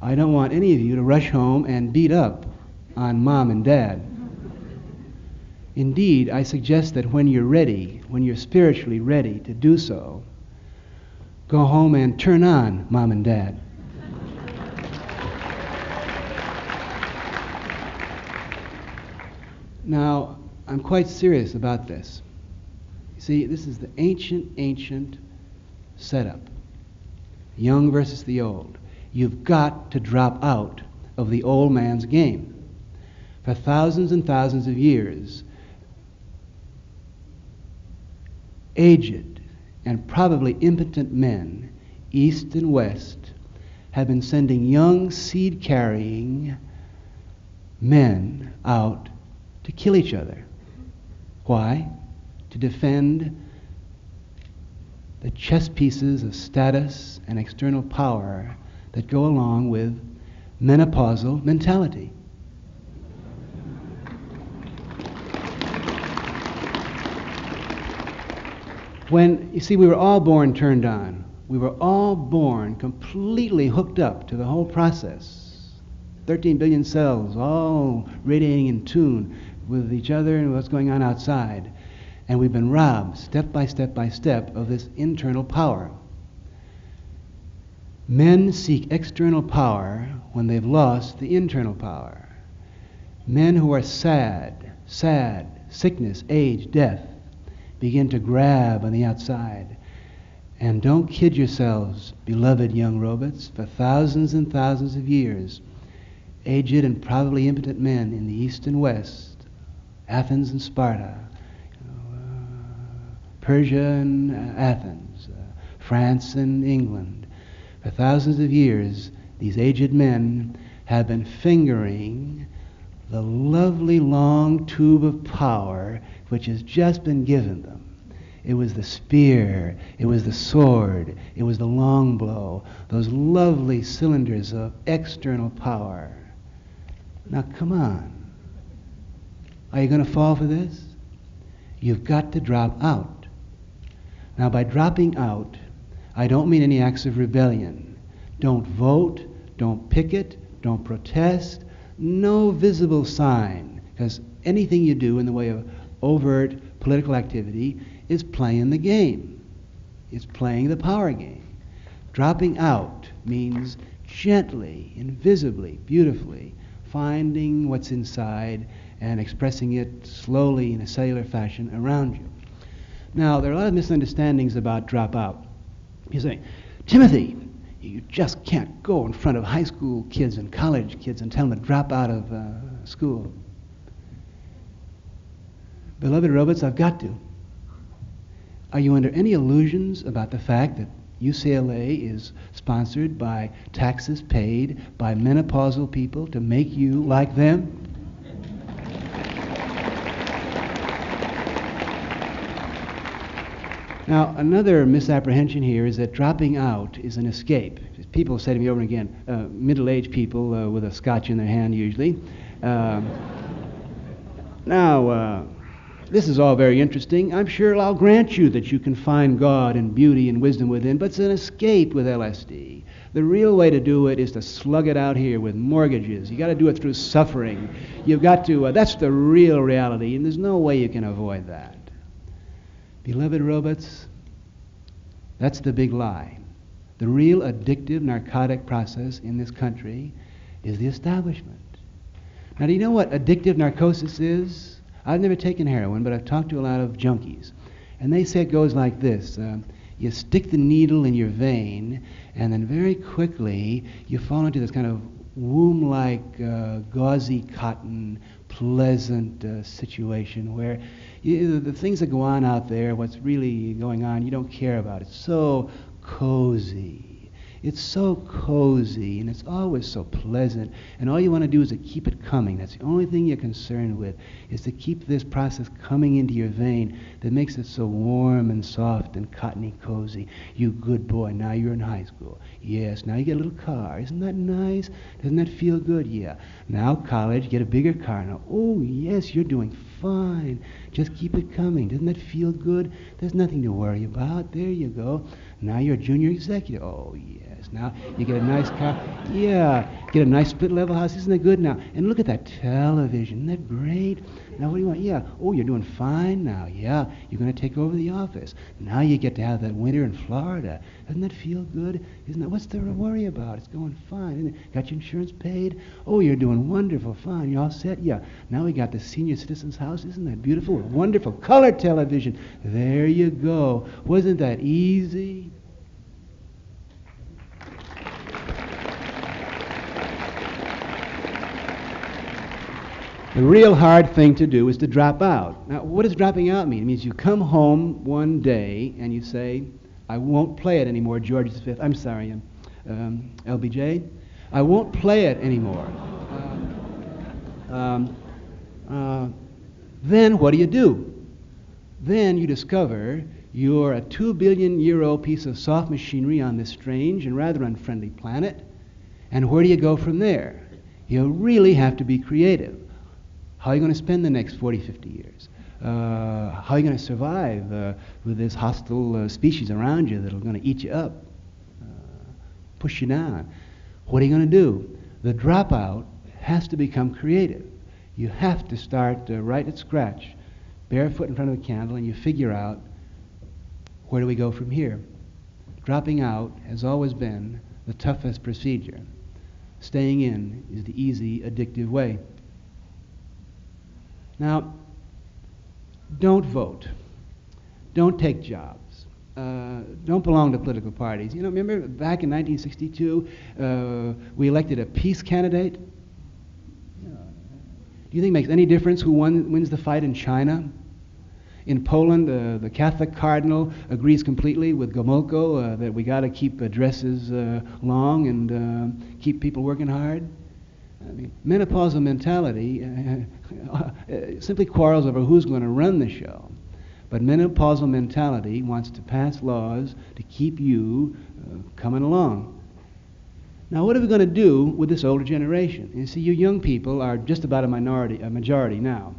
I don't want any of you to rush home and beat up on mom and dad. Indeed, I suggest that when you're ready, when you're spiritually ready to do so, go home and turn on mom and dad. Now, I'm quite serious about this. See, this is the ancient, ancient setup young versus the old. You've got to drop out of the old man's game. For thousands and thousands of years, aged and probably impotent men, east and west, have been sending young seed carrying men out to kill each other. Why? To defend the chess pieces of status and external power that go along with menopausal mentality. When, you see, we were all born turned on. We were all born completely hooked up to the whole process. 13 billion cells, all radiating in tune with each other and what's going on outside. And we've been robbed, step by step by step, of this internal power. Men seek external power when they've lost the internal power. Men who are sad, sad, sickness, age, death, begin to grab on the outside. And don't kid yourselves, beloved young robots, for thousands and thousands of years, aged and probably impotent men in the East and West, Athens and Sparta, you know, uh, Persia and uh, Athens, uh, France and England, for thousands of years, these aged men have been fingering the lovely long tube of power which has just been given them. It was the spear, it was the sword, it was the long blow, those lovely cylinders of external power. Now, come on. Are you going to fall for this? You've got to drop out. Now, by dropping out, I don't mean any acts of rebellion. Don't vote, don't picket, don't protest, no visible sign, because anything you do in the way of overt political activity is playing the game. It's playing the power game. Dropping out means gently, invisibly, beautifully finding what's inside and expressing it slowly in a cellular fashion around you. Now, there are a lot of misunderstandings about dropout. You say, Timothy, you just can't go in front of high school kids and college kids and tell them to drop out of uh, school. Beloved robots, I've got to. Are you under any illusions about the fact that UCLA is sponsored by taxes paid by menopausal people to make you like them? Now, another misapprehension here is that dropping out is an escape. People say to me over and again, uh, middle aged people uh, with a scotch in their hand usually. Uh, now, this is all very interesting. I'm sure I'll grant you that you can find God and beauty and wisdom within, but it's an escape with LSD. The real way to do it is to slug it out here with mortgages. You've got to do it through suffering. You've got to, uh, that's the real reality, and there's no way you can avoid that. Beloved robots, that's the big lie. The real addictive narcotic process in this country is the establishment. Now, do you know what addictive narcosis is? I've never taken heroin, but I've talked to a lot of junkies. And they say it goes like this uh, You stick the needle in your vein, and then very quickly you fall into this kind of womb like, uh, gauzy cotton, pleasant uh, situation where you, the things that go on out there, what's really going on, you don't care about. It's so cozy. It's so cozy and it's always so pleasant. And all you want to do is to keep it coming. That's the only thing you're concerned with, is to keep this process coming into your vein that makes it so warm and soft and cottony cozy. You good boy, now you're in high school. Yes, now you get a little car. Isn't that nice? Doesn't that feel good? Yeah. Now college, get a bigger car. Now, oh yes, you're doing fine. Just keep it coming. Doesn't that feel good? There's nothing to worry about. There you go. Now you're a junior executive. Oh, yes. Now you get a nice car. Yeah. Get a nice split level house. Isn't that good now? And look at that television. Isn't that great? Now what do you want? Yeah. Oh, you're doing fine now. Yeah. You're going to take over the office. Now you get to have that winter in Florida. Doesn't that feel good? Isn't that? What's there to worry about? It's going fine. Isn't it? Got your insurance paid? Oh, you're doing wonderful. Fine. You're all set? Yeah. Now we got the senior citizens house. Isn't that beautiful? Wonderful color television. There you go. Wasn't that easy? The real hard thing to do is to drop out. Now, what does dropping out mean? It means you come home one day and you say, I won't play it anymore, George V. I'm sorry, um, um LBJ. I won't play it anymore. Uh, um, uh, then what do you do? Then you discover you're a two billion old piece of soft machinery on this strange and rather unfriendly planet. And where do you go from there? You really have to be creative. How are you going to spend the next 40, 50 years? Uh, how are you going to survive uh, with this hostile uh, species around you that are going to eat you up, uh, push you down? What are you going to do? The dropout has to become creative. You have to start uh, right at scratch, barefoot in front of a candle, and you figure out where do we go from here. Dropping out has always been the toughest procedure. Staying in is the easy, addictive way. Now, don't vote. Don't take jobs. Uh, don't belong to political parties. You know, remember back in 1962, uh, we elected a peace candidate? Do you think it makes any difference who won, wins the fight in China? In Poland, uh, the Catholic cardinal agrees completely with Gomulka uh, that we got to keep dresses uh, long and uh, keep people working hard. I mean, menopausal mentality uh, uh, simply quarrels over who's going to run the show. But menopausal mentality wants to pass laws to keep you uh, coming along. Now, what are we going to do with this older generation? You see, you young people are just about a minority, a majority now.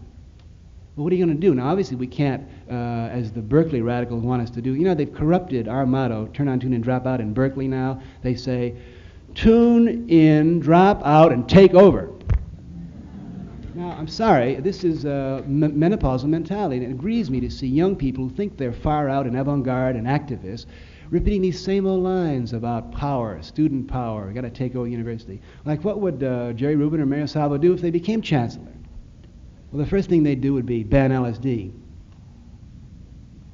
But what are you going to do? Now, obviously, we can't, uh, as the Berkeley radicals want us to do. You know, they've corrupted our motto, turn on, tune in, drop out in Berkeley now. They say, tune in, drop out, and take over. Now, I'm sorry, this is a menopausal mentality, and it grieves me to see young people who think they're far out and avant garde and activists repeating these same old lines about power, student power, We got to take over university. Like, what would uh, Jerry Rubin or Mario Savio do if they became chancellor? Well, the first thing they'd do would be ban LSD.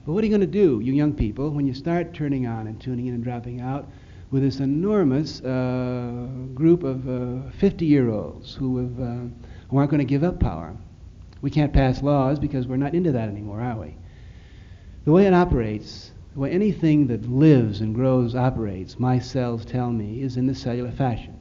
But what are you going to do, you young people, when you start turning on and tuning in and dropping out with this enormous uh, group of 50 uh, year olds who, uh, who aren't going to give up power? We can't pass laws because we're not into that anymore, are we? The way it operates the way anything that lives and grows operates, my cells tell me, is in the cellular fashion.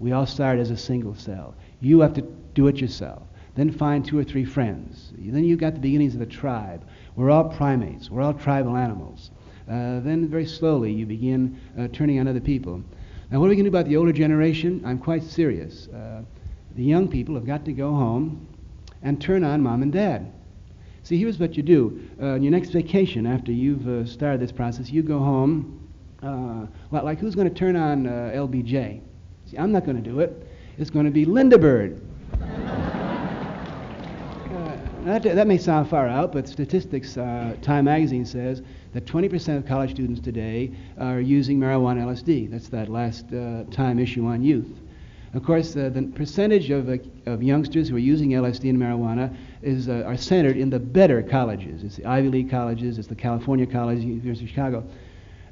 We all start as a single cell. You have to do it yourself. Then find two or three friends. Then you've got the beginnings of a tribe. We're all primates. We're all tribal animals. Uh, then very slowly you begin uh, turning on other people. Now, what are we going to do about the older generation? I'm quite serious. Uh, the young people have got to go home and turn on mom and dad. See, here's what you do. Uh, on your next vacation, after you've uh, started this process, you go home. Uh, well, like who's going to turn on LBJ? See, I'm not going to do it. It's going to be Lynda Bird. That, that, may sound far out, but statistics, uh, Time magazine says that 20% of college students today are using marijuana LSD. That's that last Time issue on youth. Of course, uh, the percentage of, uh, of youngsters who are using LSD and marijuana is, uh, are centered in the better colleges. It's the Ivy League colleges, it's the California College, University of Chicago.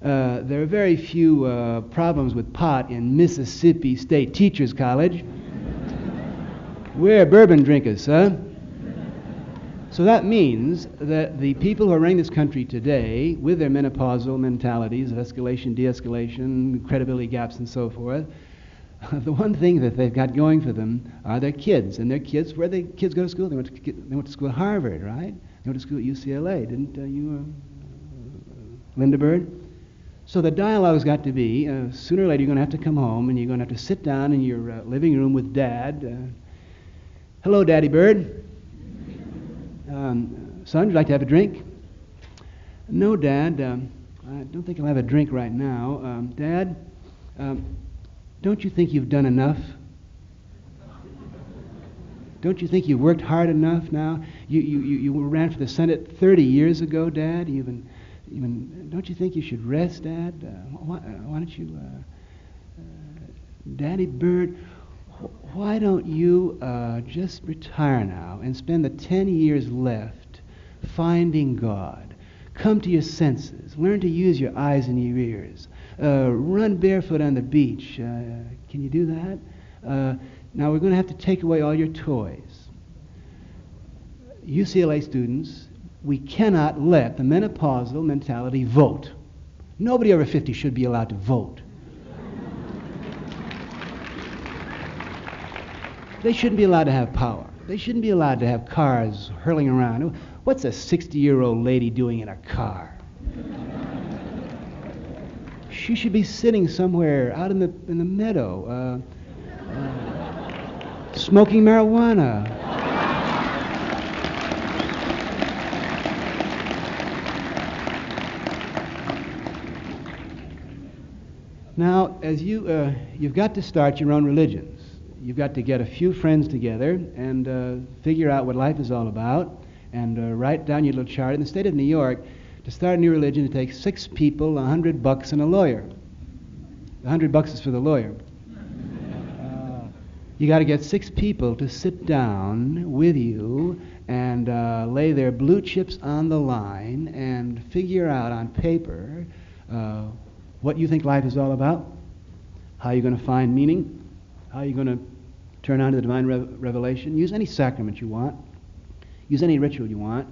Uh, there are very few uh, problems with pot in Mississippi State Teachers College. We're bourbon drinkers, huh? So that means that the people who are running this country today, with their menopausal mentalities of escalation, de escalation, credibility gaps, and so forth, the one thing that they've got going for them are their kids. And their kids, where the kids go to school? They went to, they went to school at Harvard, right? They went to school at UCLA. Didn't uh, you, uh, Lynda Bird? So the dialogue's got to be uh, sooner or later you're going to have to come home and you're going to have to sit down in your uh, living room with Dad. Uh, Hello, Daddy Bird. Um, son, would you like to have a drink? No, Dad. Um, I don't think I'll have a drink right now. Um, Dad, um, don't you think you've done enough? Don't you think you've worked hard enough now? You, you, you, you ran for the Senate 30 years ago, Dad. You've been, you've been, don't you think you should rest, Dad? Uh, why, uh, why, don't you, uh, uh Daddy Bird, why don't you uh, just retire now and spend the 10 years left finding God? Come to your senses. Learn to use your eyes and your ears uh, run barefoot on the beach. Uh, can you do that? Uh, now we're going to have to take away all your toys. UCLA students, we cannot let the menopausal mentality vote. Nobody over 50 should be allowed to vote. They shouldn't be allowed to have power. They shouldn't be allowed to have cars hurling around. What's a 60 year old lady doing in a car? she should be sitting somewhere out in the, in the meadow, uh, uh, smoking marijuana. Now, as you, uh, you've got to start your own religions. You've got to get a few friends together and uh, figure out what life is all about and uh, write down your little chart. In the state of New York, to start a new religion, it takes six people, a hundred bucks, and a lawyer. A hundred bucks is for the lawyer. Uh, you got to get six people to sit down with you and uh, lay their blue chips on the line and figure out on paper uh, what you think life is all about, how you're going to find meaning, how you're going to turn on to the divine re- revelation. Use any sacrament you want, use any ritual you want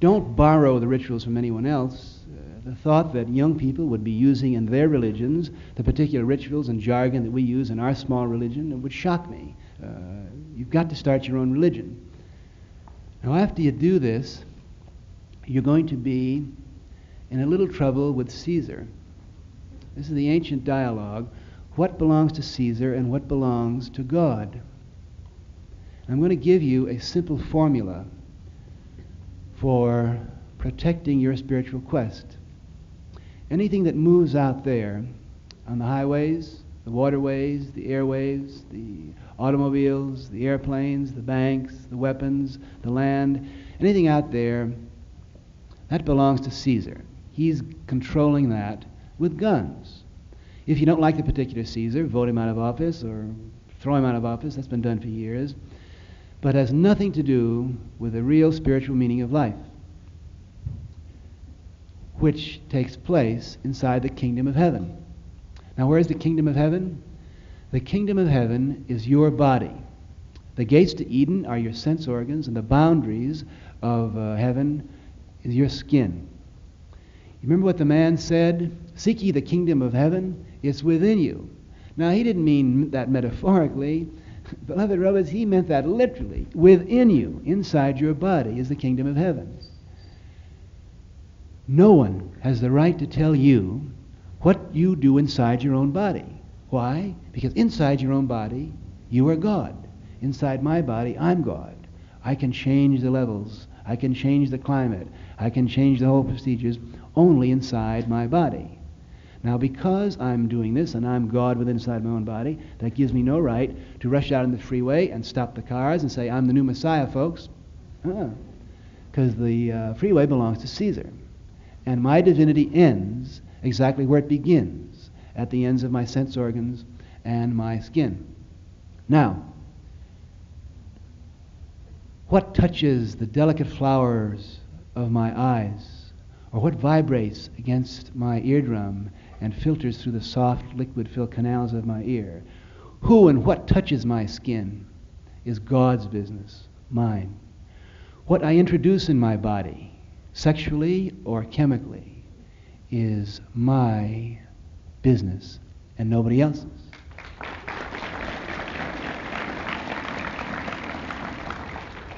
don't borrow the rituals from anyone else. Uh, the thought that young people would be using in their religions the particular rituals and jargon that we use in our small religion would shock me. Uh, you've got to start your own religion. Now, after you do this, you're going to be in a little trouble with Caesar. This is the ancient dialogue what belongs to Caesar and what belongs to God. I'm going to give you a simple formula for protecting your spiritual quest. Anything that moves out there on the highways, the waterways, the airwaves, the automobiles, the airplanes, the banks, the weapons, the land, anything out there, that belongs to Caesar. He's controlling that with guns. If you don't like the particular Caesar, vote him out of office or throw him out of office. That's been done for years. But has nothing to do with the real spiritual meaning of life, which takes place inside the kingdom of heaven. Now, where is the kingdom of heaven? The kingdom of heaven is your body. The gates to Eden are your sense organs, and the boundaries of uh, heaven is your skin. You remember what the man said? Seek ye the kingdom of heaven, it's within you. Now, he didn't mean that metaphorically. Beloved brothers, he meant that literally. Within you, inside your body, is the kingdom of heaven. No one has the right to tell you what you do inside your own body. Why? Because inside your own body, you are God. Inside my body, I'm God. I can change the levels. I can change the climate. I can change the whole procedures only inside my body. Now, because I'm doing this and I'm God within inside my own body, that gives me no right to rush out on the freeway and stop the cars and say, I'm the new Messiah, folks. Because uh-uh. the uh, freeway belongs to Caesar. And my divinity ends exactly where it begins at the ends of my sense organs and my skin. Now, what touches the delicate flowers of my eyes, or what vibrates against my eardrum and filters through the soft, liquid filled canals of my ear? Who and what touches my skin is God's business, mine. What I introduce in my body, sexually or chemically, is my business and nobody else's.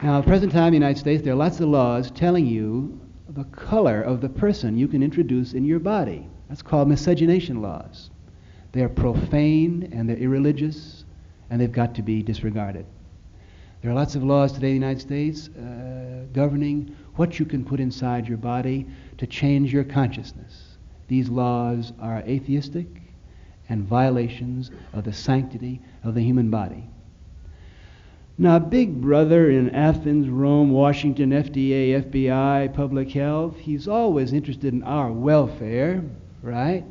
Now, at present time in the United States, there are lots of laws telling you the color of the person you can introduce in your body. That's called miscegenation laws. They're profane and they're irreligious, and they've got to be disregarded. There are lots of laws today in the United States uh, governing what you can put inside your body to change your consciousness. These laws are atheistic and violations of the sanctity of the human body. Now, Big Brother in Athens, Rome, Washington, FDA, FBI, public health, he's always interested in our welfare, right?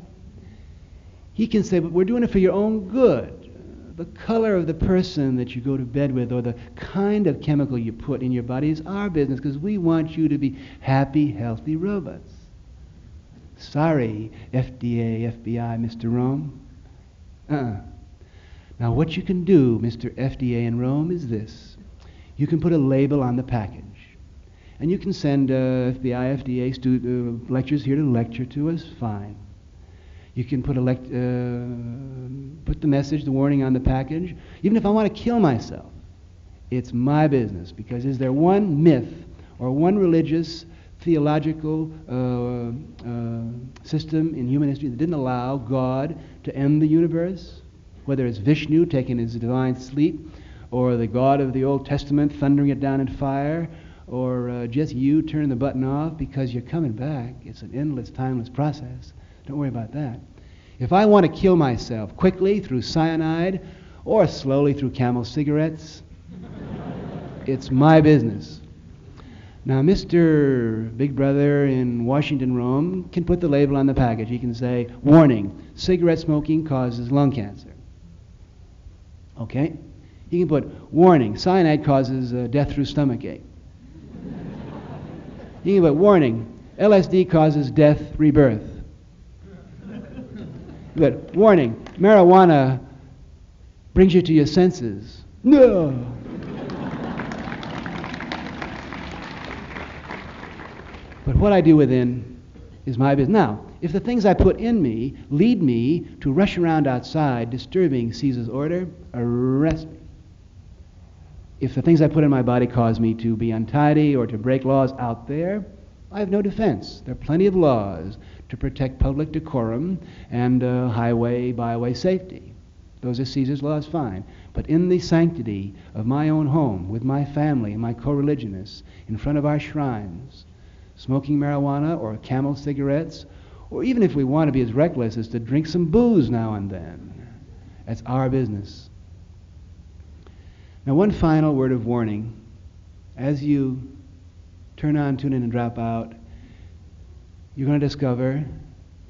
He can say, but we're doing it for your own good. The color of the person that you go to bed with or the kind of chemical you put in your body is our business because we want you to be happy, healthy robots. Sorry, FDA, FBI, Mr. Rome. Uh-uh. Now, what you can do, Mr. FDA in Rome, is this you can put a label on the package. And you can send uh, FBI, FDA stu- uh, lectures here to lecture to us, fine. You can put, a lect- uh, put the message, the warning on the package. Even if I want to kill myself, it's my business. Because is there one myth or one religious, theological uh, uh, system in human history that didn't allow God to end the universe? whether it's Vishnu taking his divine sleep, or the God of the Old Testament thundering it down in fire, or uh, just you turning the button off because you're coming back. It's an endless, timeless process. Don't worry about that. If I want to kill myself quickly through cyanide or slowly through camel cigarettes, it's my business. Now, Mr. Big Brother in Washington, Rome can put the label on the package. He can say, Warning, cigarette smoking causes lung cancer. Okay? He can put warning, cyanide causes uh, death through stomach ache. You can a warning, LSD causes death, rebirth. But warning, marijuana brings you to your senses. No. but what I do within is my business. Now, if the things I put in me lead me to rush around outside disturbing Caesar's order, arrest me. If the things I put in my body cause me to be untidy or to break laws out there, I have no defense. There are plenty of laws to protect public decorum and uh, highway, byway safety. Those are Caesar's laws, fine. But in the sanctity of my own home, with my family and my co religionists, in front of our shrines, smoking marijuana or camel cigarettes, or even if we want to be as reckless as to drink some booze now and then, that's our business. Now, one final word of warning. As you turn on, tune in, and drop out, you're going to discover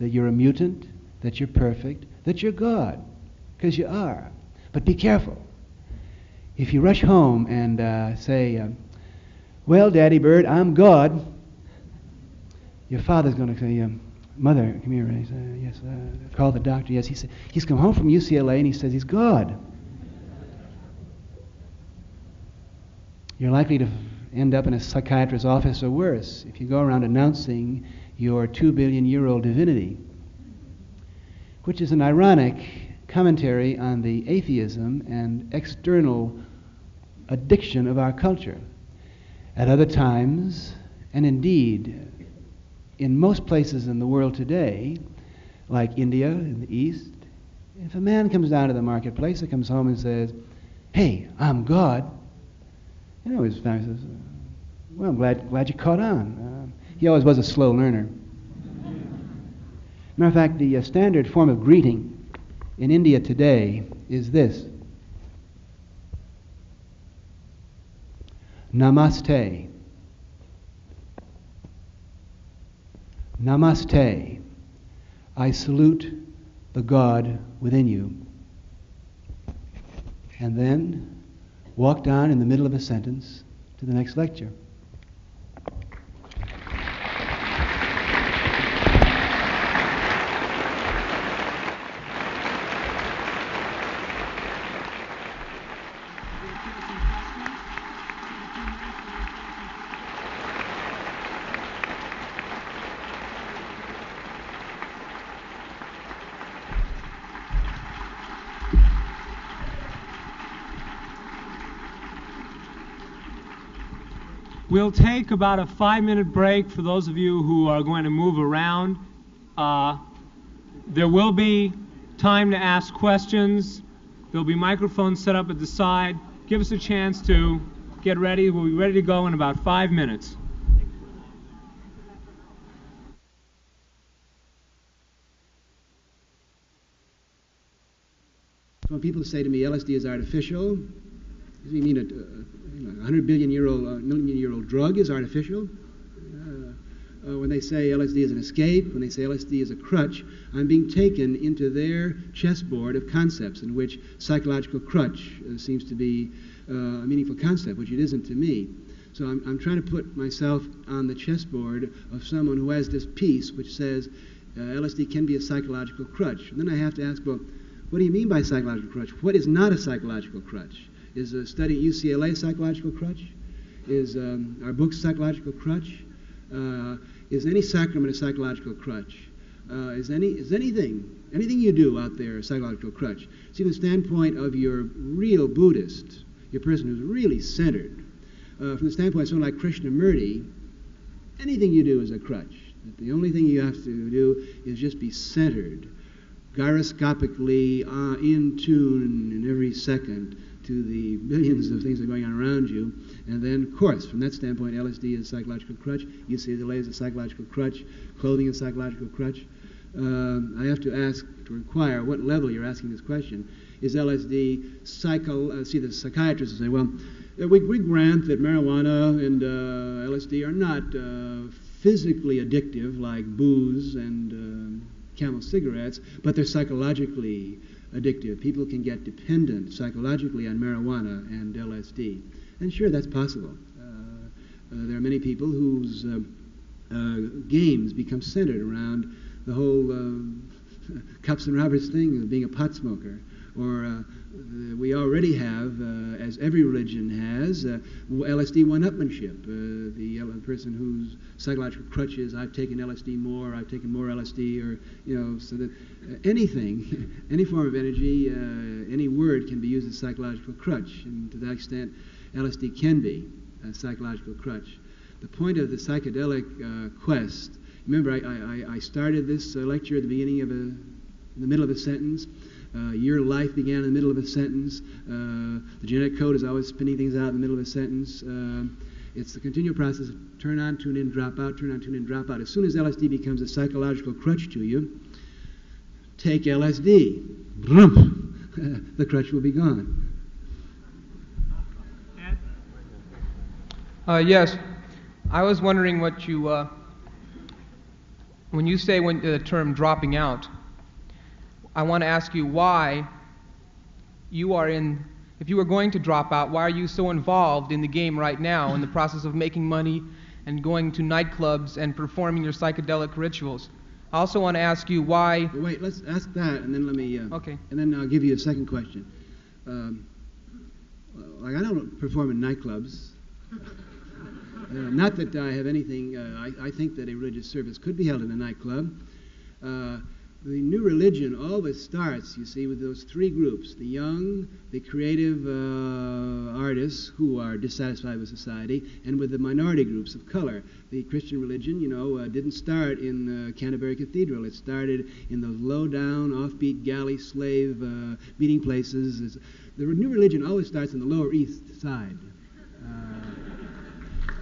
that you're a mutant, that you're perfect, that you're God, because you are. But be careful. If you rush home and uh, say, uh, Well, Daddy Bird, I'm God, your father's going to say, um, Mother, come here. He said, yes, uh, call the doctor. Yes, he said, he's come home from UCLA and he says he's God. You're likely to end up in a psychiatrist's office or worse if you go around announcing your two billion year old divinity, which is an ironic commentary on the atheism and external addiction of our culture. At other times, and indeed in most places in the world today, like India in the East, if a man comes down to the marketplace and comes home and says, Hey, I'm God, know, his family says, Well, I'm glad, glad you caught on. Uh, he always was a slow learner. Matter of fact, the uh, standard form of greeting in India today is this Namaste. Namaste. I salute the God within you. And then walk down in the middle of a sentence to the next lecture. We'll take about a five minute break for those of you who are going to move around. Uh, there will be time to ask questions. There'll be microphones set up at the side. Give us a chance to get ready. We'll be ready to go in about five minutes. When people say to me LSD is artificial, you mean a, know, 100 billion year old, million year old drug is artificial? Uh, uh, when they say LSD is an escape, when they say LSD is a crutch, I'm being taken into their chessboard of concepts in which psychological crutch uh, seems to be uh, a meaningful concept, which it isn't to me. So I'm, I'm, trying to put myself on the chessboard of someone who has this piece which says uh, LSD can be a psychological crutch. And then I have to ask, well, what do you mean by psychological crutch? What is not a psychological crutch? Is a study at UCLA psychological crutch? Is um, our book psychological crutch? Uh, is any sacrament a psychological crutch? Uh, is any is anything anything you do out there a psychological crutch? See, from the standpoint of your real Buddhist, your person who's really centered, uh, from the standpoint of someone like Krishnamurti, anything you do is a crutch. The only thing you have to do is just be centered, gyroscopically uh, in tune in every second to the millions of things that are going on around you. And then, of course, from that standpoint, LSD is a psychological crutch. you UCLA is a psychological crutch. Clothing is a psychological crutch. Um, I have to ask, to inquire, what level you're asking this question. Is LSD psycho? Uh, see, the psychiatrists say, well, uh, we, we grant that marijuana and uh, LSD are not uh, physically addictive like booze and uh, camel cigarettes, but they're psychologically addictive. People can get dependent psychologically on marijuana and LSD. And sure, that's possible. Uh, uh, there are many people whose uh, games become centered around the whole cups and Robbers thing of being a pot smoker or uh, we already have, uh, as every religion has, uh, LSD one-upmanship. Uh, the person whose psychological crutch is, I've taken LSD more, I've taken more LSD, or, you know, so that uh, anything, any form of energy, uh, any word can be used as psychological crutch. And to that extent, LSD can be a psychological crutch. The point of the psychedelic quest, remember I, I, I started this lecture at the beginning of a, in the middle of a sentence, Uh, your life began in the middle of a sentence. Uh, the genetic code is always spinning things out in the middle of a sentence. Uh, it's the continual process of turn on, tune in, drop out, turn on, tune in, drop out. As soon as LSD becomes a psychological crutch to you, take LSD. the crutch will be gone. Uh, yes, I was wondering what you, uh, when you say when, the term dropping out, I want to ask you why you are in, if you were going to drop out, why are you so involved in the game right now in the process of making money and going to nightclubs and performing your psychedelic rituals? I also want to ask you why. Wait, let's ask that, and then let me. Uh, okay. And then I'll give you a second question. Um, like I don't perform in nightclubs. Uh, not that I have anything. Uh, I, I, think that a religious service could be held in a nightclub. Uh, the new religion always starts, you see, with those three groups the young, the creative uh, artists who are dissatisfied with society, and with the minority groups of color. The Christian religion, you know, uh, didn't start in uh, Canterbury Cathedral. It started in those low down, offbeat galley slave uh, meeting places. The new religion always starts in the Lower East Side.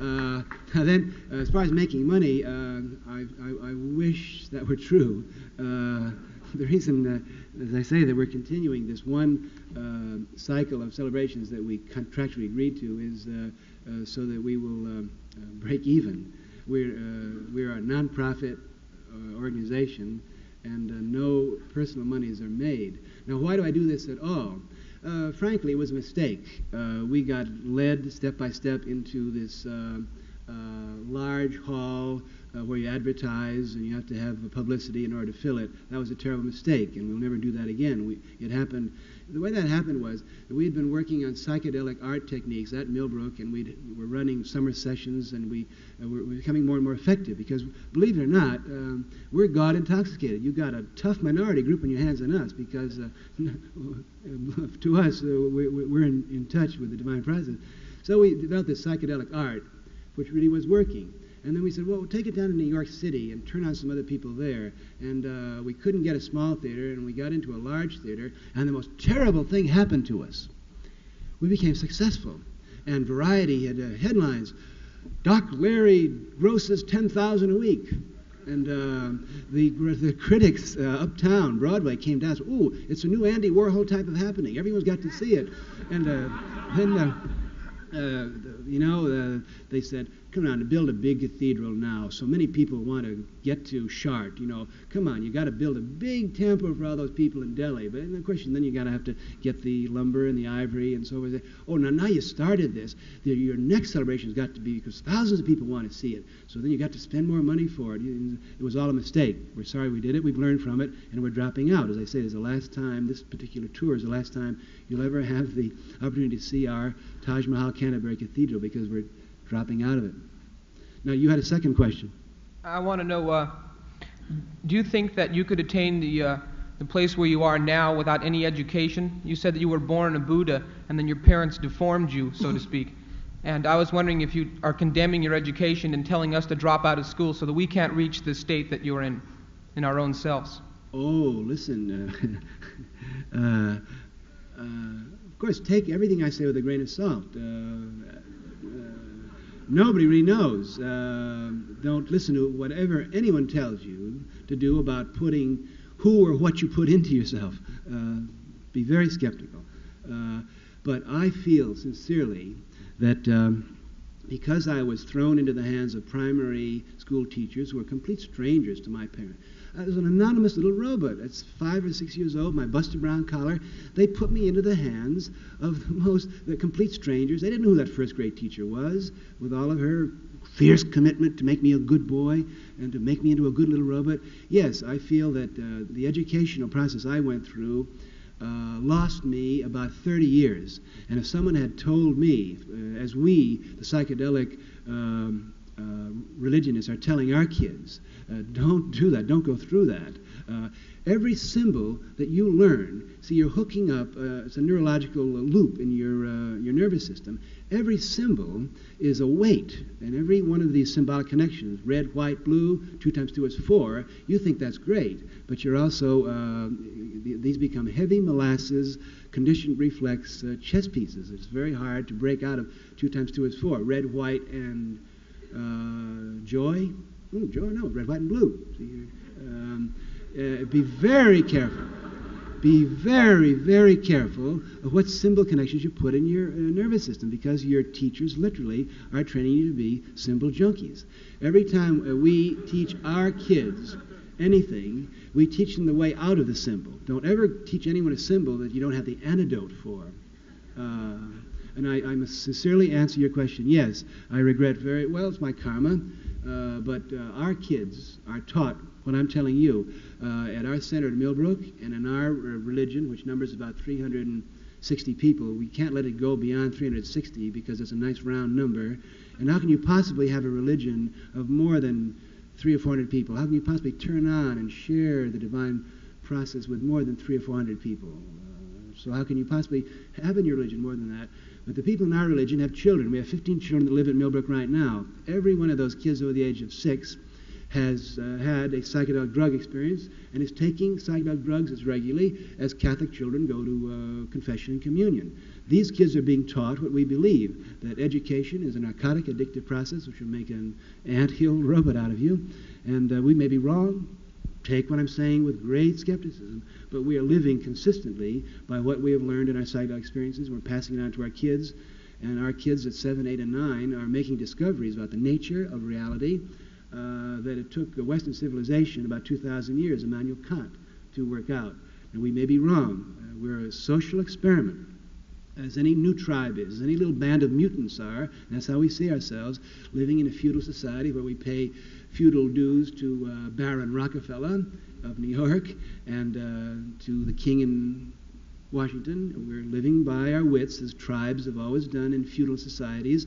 Uh, then, uh, as far as making money, uh, I, I, I, wish that were true. Uh, the reason, as I say, that we're continuing this one cycle of celebrations that we contractually agreed to is so that we will um, break even. We're, we're a nonprofit organization, and no personal monies are made. Now, why do I do this at all? Uh, frankly, it was a mistake. Uh, we got led step by step into this uh, uh large hall uh, where you advertise and you have to have a publicity in order to fill it. That was a terrible mistake, and we'll never do that again. We, it happened. The way that happened was that we had been working on psychedelic art techniques at Millbrook, and we were running summer sessions, and we uh, were, were, becoming more and more effective. Because, believe it or not, um, we're God intoxicated. You've got a tough minority group in your hands on us, because uh, to us, uh, we, we're in, in touch with the divine presence. So we developed this psychedelic art, which really was working. And then we said, well, we'll take it down to New York City and turn on some other people there. And uh, we couldn't get a small theater, and we got into a large theater, and the most terrible thing happened to us. We became successful. And Variety had uh, headlines Doc Leary grosses 10000 a week. And uh, the, the critics uh, uptown, Broadway, came down and said, Ooh, it's a new Andy Warhol type of happening. Everyone's got to see it. And uh, then, uh, uh, you know, they said, come on, to build a big cathedral now, so many people want to get to Chartres. You know, come on, you got to build a big temple for all those people in Delhi. But of course, then you got to have to get the lumber and the ivory and so forth. Oh, now now you started this. The, your next celebration's got to be because thousands of people want to see it. So then you got to spend more money for it. It was all a mistake. We're sorry we did it. We've learned from it, and we're dropping out. As I say, it's the last time. This particular tour is the last time you'll ever have the opportunity to see our Taj Mahal Canterbury Cathedral because we're dropping out of it. Now, you had a second question. I want to know uh, do you think that you could attain the, uh, the place where you are now without any education? You said that you were born a Buddha and then your parents deformed you, so to speak. And I was wondering if you are condemning your education and telling us to drop out of school so that we can't reach the state that you're in, in our own selves. Oh, listen. Uh, uh, uh, of course, take everything I say with a grain of salt. Nobody really knows. Uh, don't listen to whatever anyone tells you to do about putting who or what you put into yourself. Uh, be very skeptical. Uh, but I feel sincerely that um, because I was thrown into the hands of primary school teachers who were complete strangers to my parents, I was an anonymous little robot. It's five or six years old, my busted brown collar. They put me into the hands of the most, the complete strangers. They didn't know who that first grade teacher was, with all of her fierce commitment to make me a good boy and to make me into a good little robot. Yes, I feel that uh, the educational process I went through uh, lost me about 30 years. And if someone had told me, uh, as we, the psychedelic um, uh, religionists are telling our kids. Uh, don't do that. Don't go through that. Uh, every symbol that you learn, see, you're hooking up, uh, it's a neurological loop in your, uh, your nervous system. Every symbol is a weight, and every one of these symbolic connections, red, white, blue, two times two is four, you think that's great, but you're also, these become heavy molasses, conditioned reflex chess pieces. It's very hard to break out of two times two is four, red, white, and uh, joy. Ooh, joy, no, red, white, and blue. See, um, uh, be very careful. Be very, very careful of what symbol connections you put in your uh, nervous system because your teachers literally are training you to be symbol junkies. Every time uh, we teach our kids anything, we teach them the way out of the symbol. Don't ever teach anyone a symbol that you don't have the antidote for. And I, I, must sincerely answer your question. Yes, I regret very well, it's my karma, uh, but uh, our kids are taught what I'm telling you. Uh, at our center at Millbrook and in our uh, religion, which numbers about 360 people, we can't let it go beyond 360 because it's a nice round number. And how can you possibly have a religion of more than three or four hundred people? How can you possibly turn on and share the divine process with more than three or four hundred people? Uh, so how can you possibly have in your religion more than that? But the people in our religion have children. We have 15 children that live at Millbrook right now. Every one of those kids over the age of six has uh, had a psychedelic drug experience and is taking psychedelic drugs as regularly as Catholic children go to uh, confession and communion. These kids are being taught what we believe that education is a narcotic addictive process which will make an ant-hill robot out of you. And uh, we may be wrong. Take what I'm saying with great skepticism, but we are living consistently by what we have learned in our psychedelic experiences. We're passing it on to our kids, and our kids at 7, 8, and 9 are making discoveries about the nature of reality uh, that it took Western civilization about 2,000 years, Immanuel Kant, to work out. And we may be wrong. Uh, we're a social experiment, as any new tribe is, as any little band of mutants are. That's how we see ourselves, living in a feudal society where we pay feudal dues to uh, Baron Rockefeller of New York and uh, to the king in Washington. We're living by our wits, as tribes have always done in feudal societies.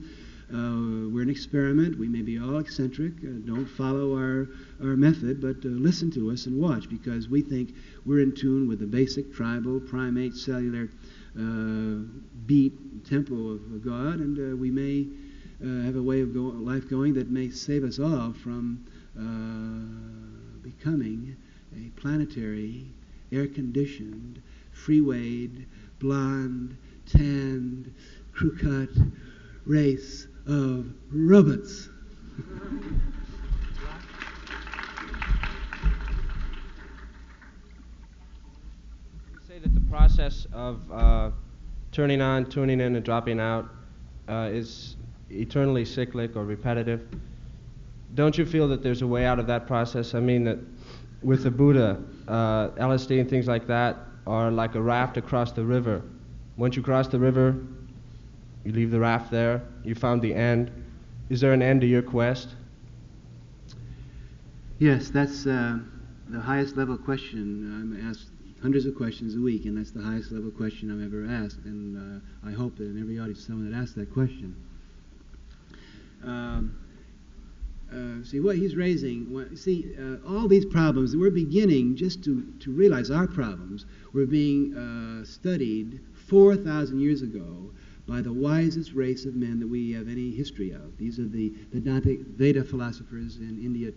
Uh, we're an experiment. We may be all eccentric. Uh, don't follow our, our method, but uh, listen to us and watch because we think we're in tune with the basic tribal, primate, cellular uh, beat, tempo of God, and we may uh, have a way of go- life going that may save us all from becoming a planetary, air conditioned, freewayed, blonde, tanned, crew cut race of robots. say that the process of uh, turning on, tuning in, and dropping out uh, is eternally cyclic or repetitive. Don't you feel that there's a way out of that process? I mean, that with the Buddha, uh, LSD and things like that are like a raft across the river. Once you cross the river, you leave the raft there. You found the end. Is there an end to your quest? Yes, that's uh, the highest level question. I'm asked hundreds of questions a week, and that's the highest level question I've ever asked. And uh, I hope that in every audience, someone that asks that question. Um, uh, see what he's raising. see, uh, all these problems that we're beginning just to, to realize our problems were being uh, studied 4,000 years ago by the wisest race of men that we have any history of. These are the Vedanta, Veda philosophers in India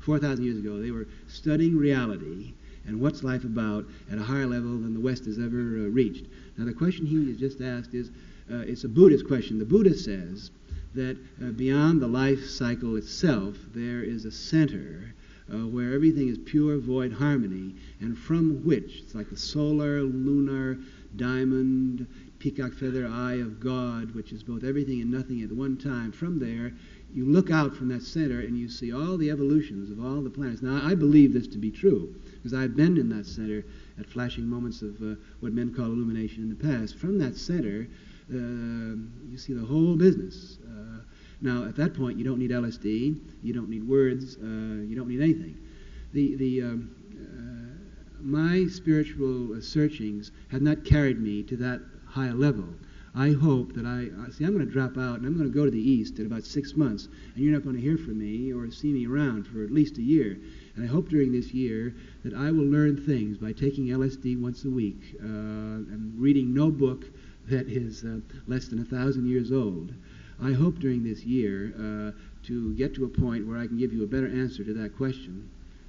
4,000 years ago. They were studying reality and what's life about at a higher level than the West has ever uh, reached. Now, the question he has just asked is uh, it's a Buddhist question. The Buddha says that uh, beyond the life cycle itself, there is a center uh, where everything is pure void harmony, and from which it's like the solar, lunar, diamond, peacock feather eye of God, which is both everything and nothing at one time. From there, you look out from that center and you see all the evolutions of all the planets. Now, I believe this to be true because I've been in that center at flashing moments of uh, what men call illumination in the past. From that center, uh, you see the whole business. Uh, now, at that point, you don't need LSD, you don't need words, uh, you don't need anything. The, the, um, uh, my spiritual searchings have not carried me to that higher level. I hope that I, I see, I'm going to drop out and I'm going to go to the East in about six months, and you're not going to hear from me or see me around for at least a year. And I hope during this year that I will learn things by taking LSD once a week uh, and reading no book that is uh, less than a thousand years old. I hope during this year uh, to get to a point where I can give you a better answer to that question.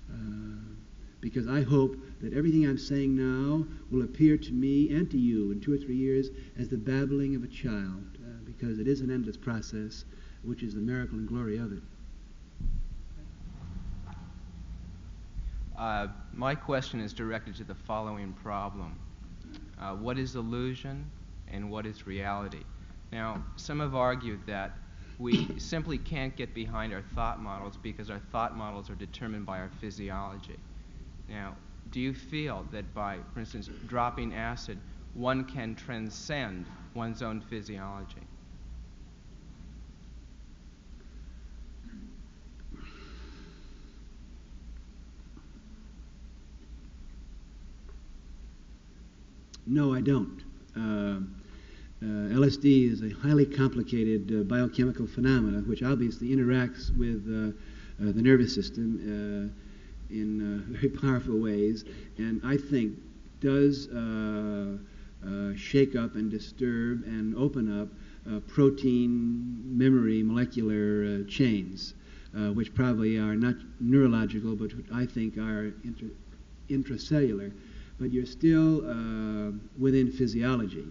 Uh, because I hope that everything I'm saying now will appear to me and to you in two or three years as the babbling of a child, uh, because it is an endless process, which is the miracle and glory of it. Uh, my question is directed to the following problem uh, What is illusion and what is reality? Now, some have argued that we simply can't get behind our thought models because our thought models are determined by our physiology. Now, do you feel that by, for instance, dropping acid, one can transcend one's own physiology? No, I don't. Uh, LSD is a highly complicated uh, biochemical phenomena which obviously interacts with uh, uh, the nervous system uh, in very powerful ways, and I think does shake up and disturb and open up protein memory molecular chains, which probably are not neurological, but I think are intracellular but you're still uh, within physiology.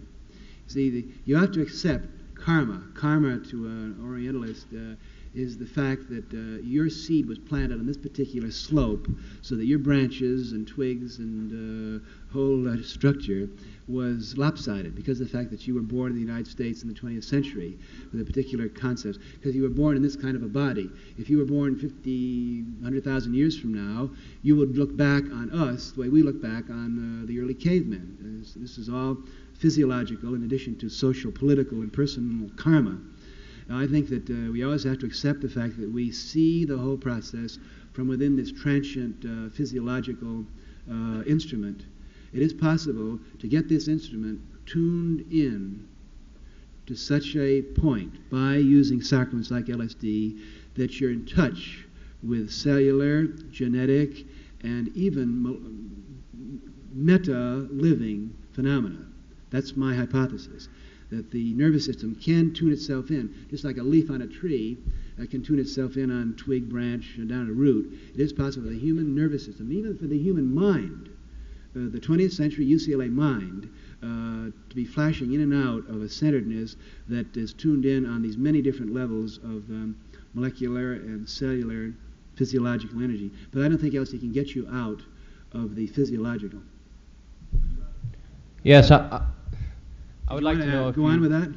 See, the, you have to accept karma. Karma to an Orientalist uh, is the fact that uh, your seed was planted on this particular slope so that your branches and twigs and uh, whole uh, structure was lopsided because of the fact that you were born in the United States in the 20th century with a particular concept, because you were born in this kind of a body. If you were born 50, 100,000 years from now, you would look back on us the way we look back on uh, the early cavemen. This, this is all physiological in addition to social, political, and personal karma. Now, I think that uh, we always have to accept the fact that we see the whole process from within this transient uh, physiological uh, instrument. It is possible to get this instrument tuned in to such a point by using sacraments like LSD that you're in touch with cellular, genetic, and even meta living phenomena. That's my hypothesis that the nervous system can tune itself in, just like a leaf on a tree uh, can tune itself in on twig, branch, and down a root. It is possible the human nervous system, even for the human mind, uh, the 20th century UCLA mind, uh, to be flashing in and out of a centeredness that is tuned in on these many different levels of um, molecular and cellular physiological energy. But I don't think LSD can get you out of the physiological. Yes, I, I would like to know if Go you, on with that?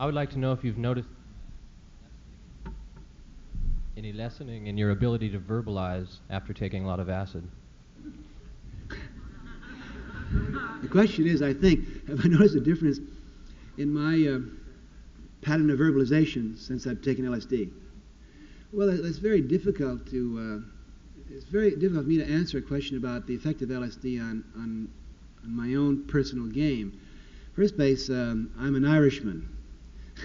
I would like to know if you've noticed any lessening in your ability to verbalize after taking a lot of acid. The question is, I think, have I noticed a difference in my uh, pattern of verbalization since I've taken LSD? Well, it's very difficult to. Uh, it's very difficult for me to answer a question about the effect of LSD on, on, on my own personal game. First base, um, I'm an Irishman.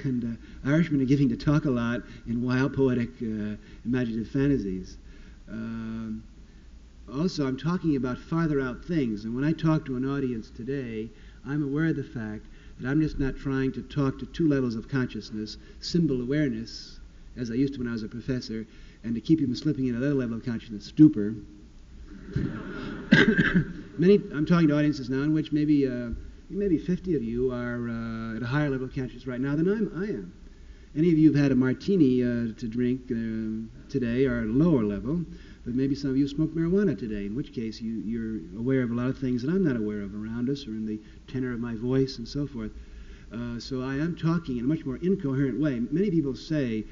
And uh, Irishmen are giving to talk a lot in wild, poetic, uh, imaginative fantasies. Um, also, I'm talking about farther out things. And when I talk to an audience today, I'm aware of the fact that I'm just not trying to talk to two levels of consciousness symbol awareness, as I used to when I was a professor, and to keep you from slipping into another level of consciousness, stupor. Many, I'm talking to audiences now in which maybe, uh, maybe 50 of you are uh, at a higher level of consciousness right now than I'm, I am. Any of you have had a martini uh, to drink uh, today are at a lower level, but maybe some of you smoke marijuana today, in which case you, you're aware of a lot of things that I'm not aware of around us or in the tenor of my voice and so forth. Uh, so I am talking in a much more incoherent way. Many people say,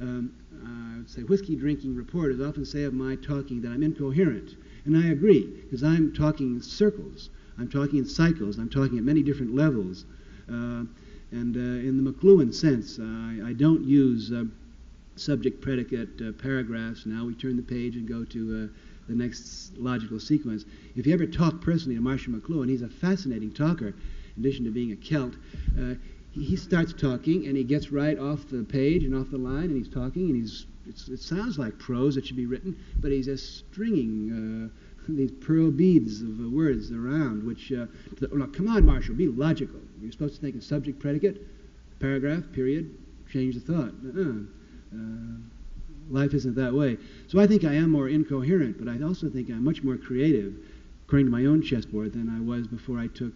um, uh, say whiskey drinking reporters often say of my talking that I'm incoherent. And I agree, because I'm talking in circles. I'm talking in cycles. I'm talking at many different levels. Uh, and uh, in the McLuhan sense, I, I don't use uh, subject predicate uh, paragraphs. Now we turn the page and go to the next logical sequence. If you ever talk personally to Marshall McLuhan, he's a fascinating talker, in addition to being a Celt. He, starts talking and he gets right off the page and off the line and he's talking and he's it sounds like prose that should be written, but he's just stringing uh, these pearl beads of uh, words around. Which, uh, look, come on, Marshall, be logical. You're supposed to think in subject, predicate, paragraph, period, change the thought. Uh-uh. Uh, life isn't that way. So I think I am more incoherent, but I also think I'm much more creative, according to my own chessboard, than I was before I took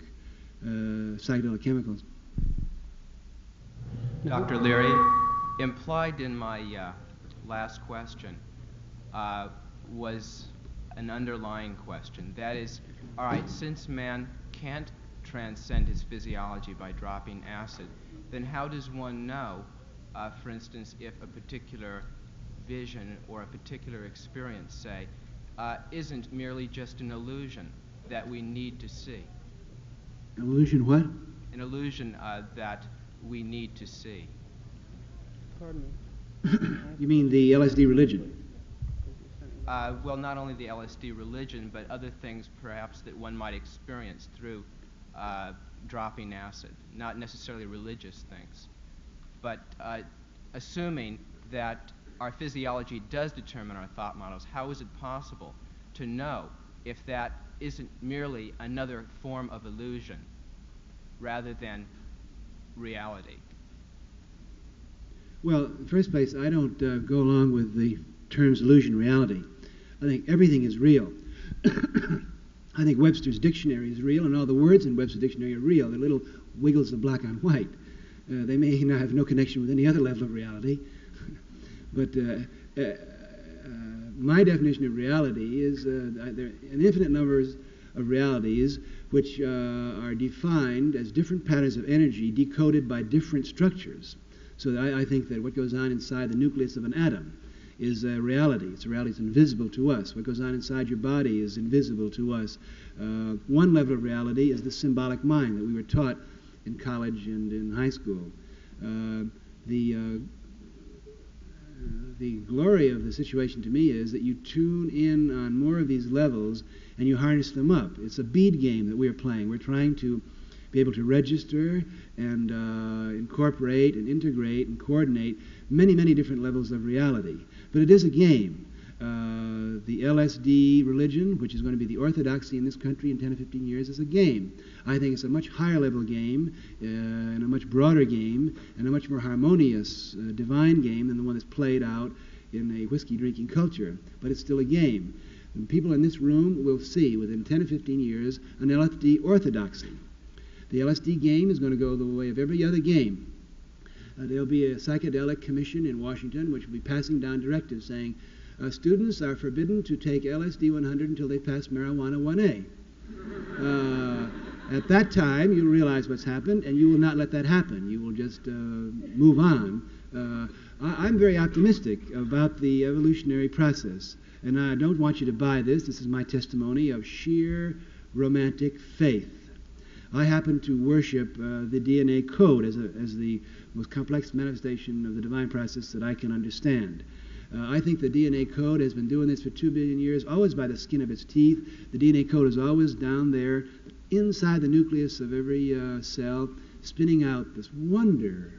uh, psychedelic chemicals. Dr. Leary, implied in my uh, last question uh, was an underlying question. That is, all right, since man can't transcend his physiology by dropping acid, then how does one know, uh, for instance, if a particular vision or a particular experience, say, uh, isn't merely just an illusion that we need to see? An illusion what? An illusion uh, that we need to see. Pardon me. you mean the LSD religion? Uh, well, not only the LSD religion, but other things perhaps that one might experience through uh, dropping acid, not necessarily religious things. But uh, assuming that our physiology does determine our thought models, how is it possible to know if that isn't merely another form of illusion rather than reality? Well, in the first place, I don't uh, go along with the terms illusion reality. I think everything is real. I think Webster's dictionary is real, and all the words in Webster's dictionary are real. They're little wiggles of black on white. Uh, they may not have no connection with any other level of reality, but uh, uh, uh, my definition of reality is uh, an infinite number of realities which are defined as different patterns of energy decoded by different structures. So I, I, think that what goes on inside the nucleus of an atom is a reality. It's a reality that's invisible to us. What goes on inside your body is invisible to us. Uh, one level of reality is the symbolic mind that we were taught in college and in high school. Uh, the uh, the glory of the situation to me is that you tune in on more of these levels and you harness them up. It's a bead game that we're playing. We're trying to be able to register and uh, incorporate and integrate and coordinate many, many different levels of reality. But it is a game. Uh, the LSD religion, which is going to be the orthodoxy in this country in 10 or 15 years, is a game. I think it's a much higher level game uh, and a much broader game and a much more harmonious uh, divine game than the one that's played out in a whiskey drinking culture. But it's still a game. And people in this room will see within 10 or 15 years an LSD orthodoxy. The LSD game is going to go the way of every other game. Uh, there'll be a psychedelic commission in Washington which will be passing down directives saying uh, students are forbidden to take LSD 100 until they pass marijuana 1A. Uh, at that time, you'll realize what's happened, and you will not let that happen. You will just uh, move on. Uh, I, I'm very optimistic about the evolutionary process, and I don't want you to buy this. This is my testimony of sheer romantic faith. I happen to worship uh, the DNA code as, a, as the most complex manifestation of the divine process that I can understand. Uh, I think the DNA code has been doing this for two billion years, always by the skin of its teeth. The DNA code is always down there, inside the nucleus of every uh, cell, spinning out this wonder,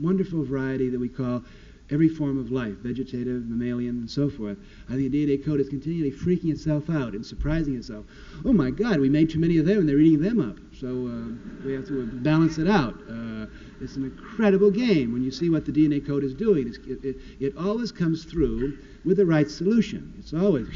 wonderful variety that we call every form of life, vegetative, mammalian, and so forth. I think the DNA code is continually freaking itself out and surprising itself. Oh my God, we made too many of them and they're eating them up. So uh, we have to balance it out. Uh, it's an incredible game when you see what the DNA code is doing. It, it, it, always comes through with the right solution. It's always,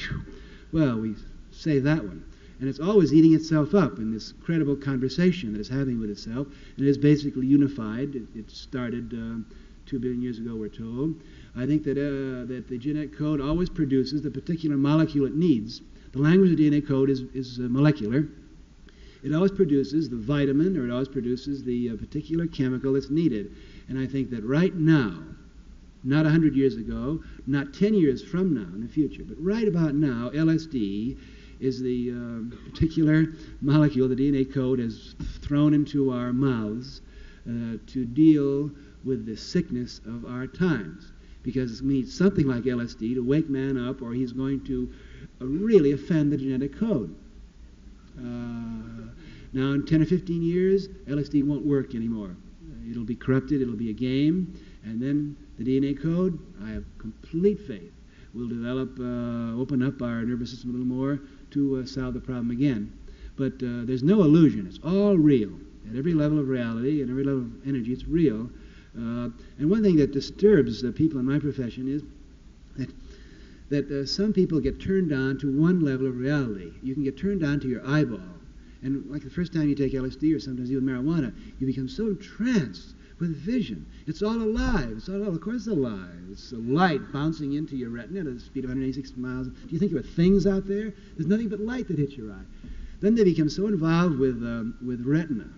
well, we say that one. And it's always eating itself up in this incredible conversation that it's having with itself. And it is basically unified. It, it started. Uh, two billion years ago, we're told. I think that, uh, that the genetic code always produces the particular molecule it needs. The language of DNA code is, is uh, molecular. It always produces the vitamin or it always produces the uh, particular chemical that's needed. And I think that right now, not 100 years ago, not 10 years from now in the future, but right about now, LSD is the uh, particular molecule the DNA code has thrown into our mouths uh, to deal with the sickness of our times. Because we need something like LSD to wake man up, or he's going to uh, really offend the genetic code. Uh, now, in 10 or 15 years, LSD won't work anymore. It'll be corrupted, it'll be a game, and then the DNA code, I have complete faith, will develop, uh, open up our nervous system a little more to uh, solve the problem again. But uh, there's no illusion, it's all real. At every level of reality and every level of energy, it's real. Uh, and one thing that disturbs the people in my profession is that that uh, some people get turned on to one level of reality. You can get turned on to your eyeball. And like the first time you take LSD or sometimes even marijuana, you become so entranced with vision. It's all alive. It's all, of course, alive. It's a light bouncing into your retina at a speed of 186 miles. Do you think there are things out there? There's nothing but light that hits your eye. Then they become so involved with, um, with retina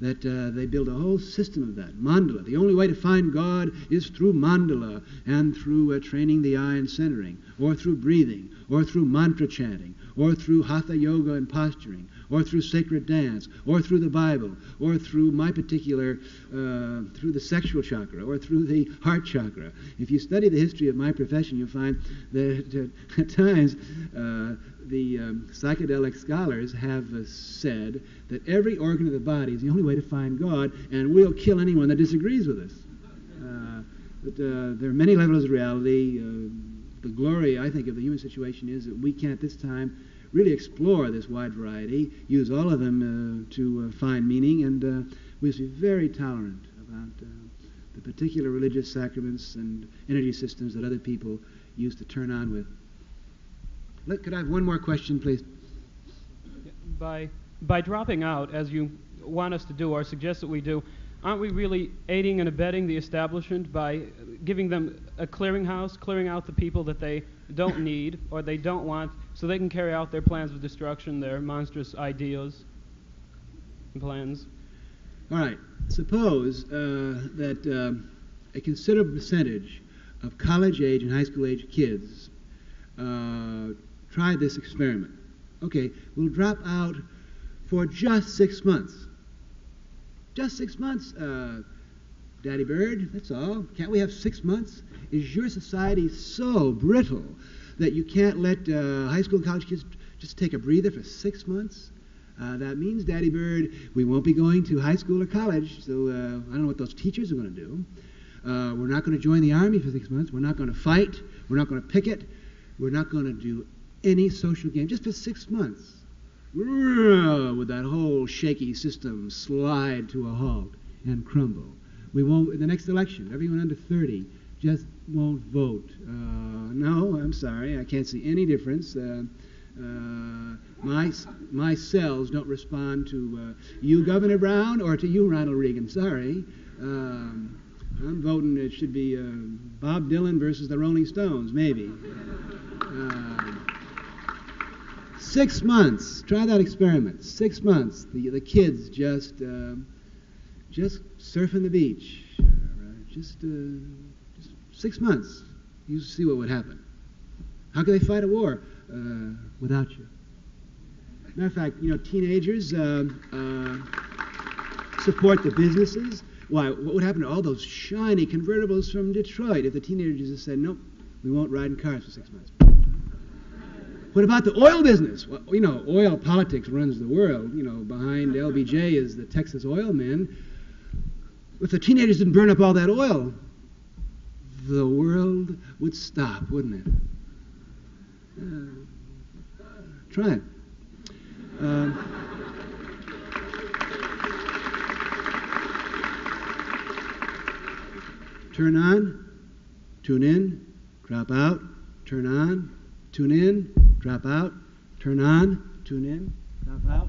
that uh, they build a whole system of that. Mandala. The only way to find God is through mandala and through uh, training the eye and centering, or through breathing, or through mantra chanting, or through hatha yoga and posturing, or through sacred dance, or through the Bible, or through my particular, uh, through the sexual chakra, or through the heart chakra. If you study the history of my profession, you'll find that uh, at times uh, the um, psychedelic scholars have uh, said that every organ of the body is the only way to find God, and we'll kill anyone that disagrees with us. Uh, but uh, there are many levels of reality. The glory, I think, of the human situation is that we can at this time really explore this wide variety, use all of them uh, to uh, find meaning, and we must be very tolerant about the particular religious sacraments and energy systems that other people use to turn on with. Could I have one more question, please? By, by dropping out, as you want us to do or suggest that we do, aren't we really aiding and abetting the establishment by giving them a clearinghouse, clearing out the people that they don't need or they don't want so they can carry out their plans of destruction, their monstrous ideas and plans? All right. Suppose uh, that uh, a considerable percentage of college age and high school age kids uh, try this experiment. Okay, we'll drop out for just six months. Just six months, uh, Daddy Bird, that's all. Can't we have six months? Is your society so brittle that you can't let uh, high school and college kids just take a breather for six months? Uh, that means, Daddy Bird, we won't be going to high school or college, so uh, I don't know what those teachers are going to do. Uh, we're not going to join the army for six months. We're not going to fight. We're not going to picket. We're not going to do any social game just for six months. Would that whole shaky system slide to a halt and crumble? We won't, in the next election, everyone under 30 just won't vote. Uh, no, I'm sorry, I can't see any difference. Uh, uh, my, my cells don't respond to uh, you, Governor Brown, or to you, Ronald Reagan. Sorry. Um, I'm voting it should be uh, Bob Dylan versus the Rolling Stones, maybe. Six months. Try that experiment. Six months. The, the kids just just surfing the beach. Just six months. You see what would happen. How can they fight a war uh, without you? Matter of fact, you know, teenagers uh, uh, support the businesses. Why? What would happen to all those shiny convertibles from Detroit if the teenagers just said, "Nope, we won't ride in cars for six months"? What about the oil business? Well, you know, oil politics runs the world. You know, behind LBJ is the Texas oil men. If the teenagers didn't burn up all that oil, the world would stop, wouldn't it? Uh, try it. Uh, turn on, tune in, drop out, turn on, tune in, drop out, turn on, tune in, drop out.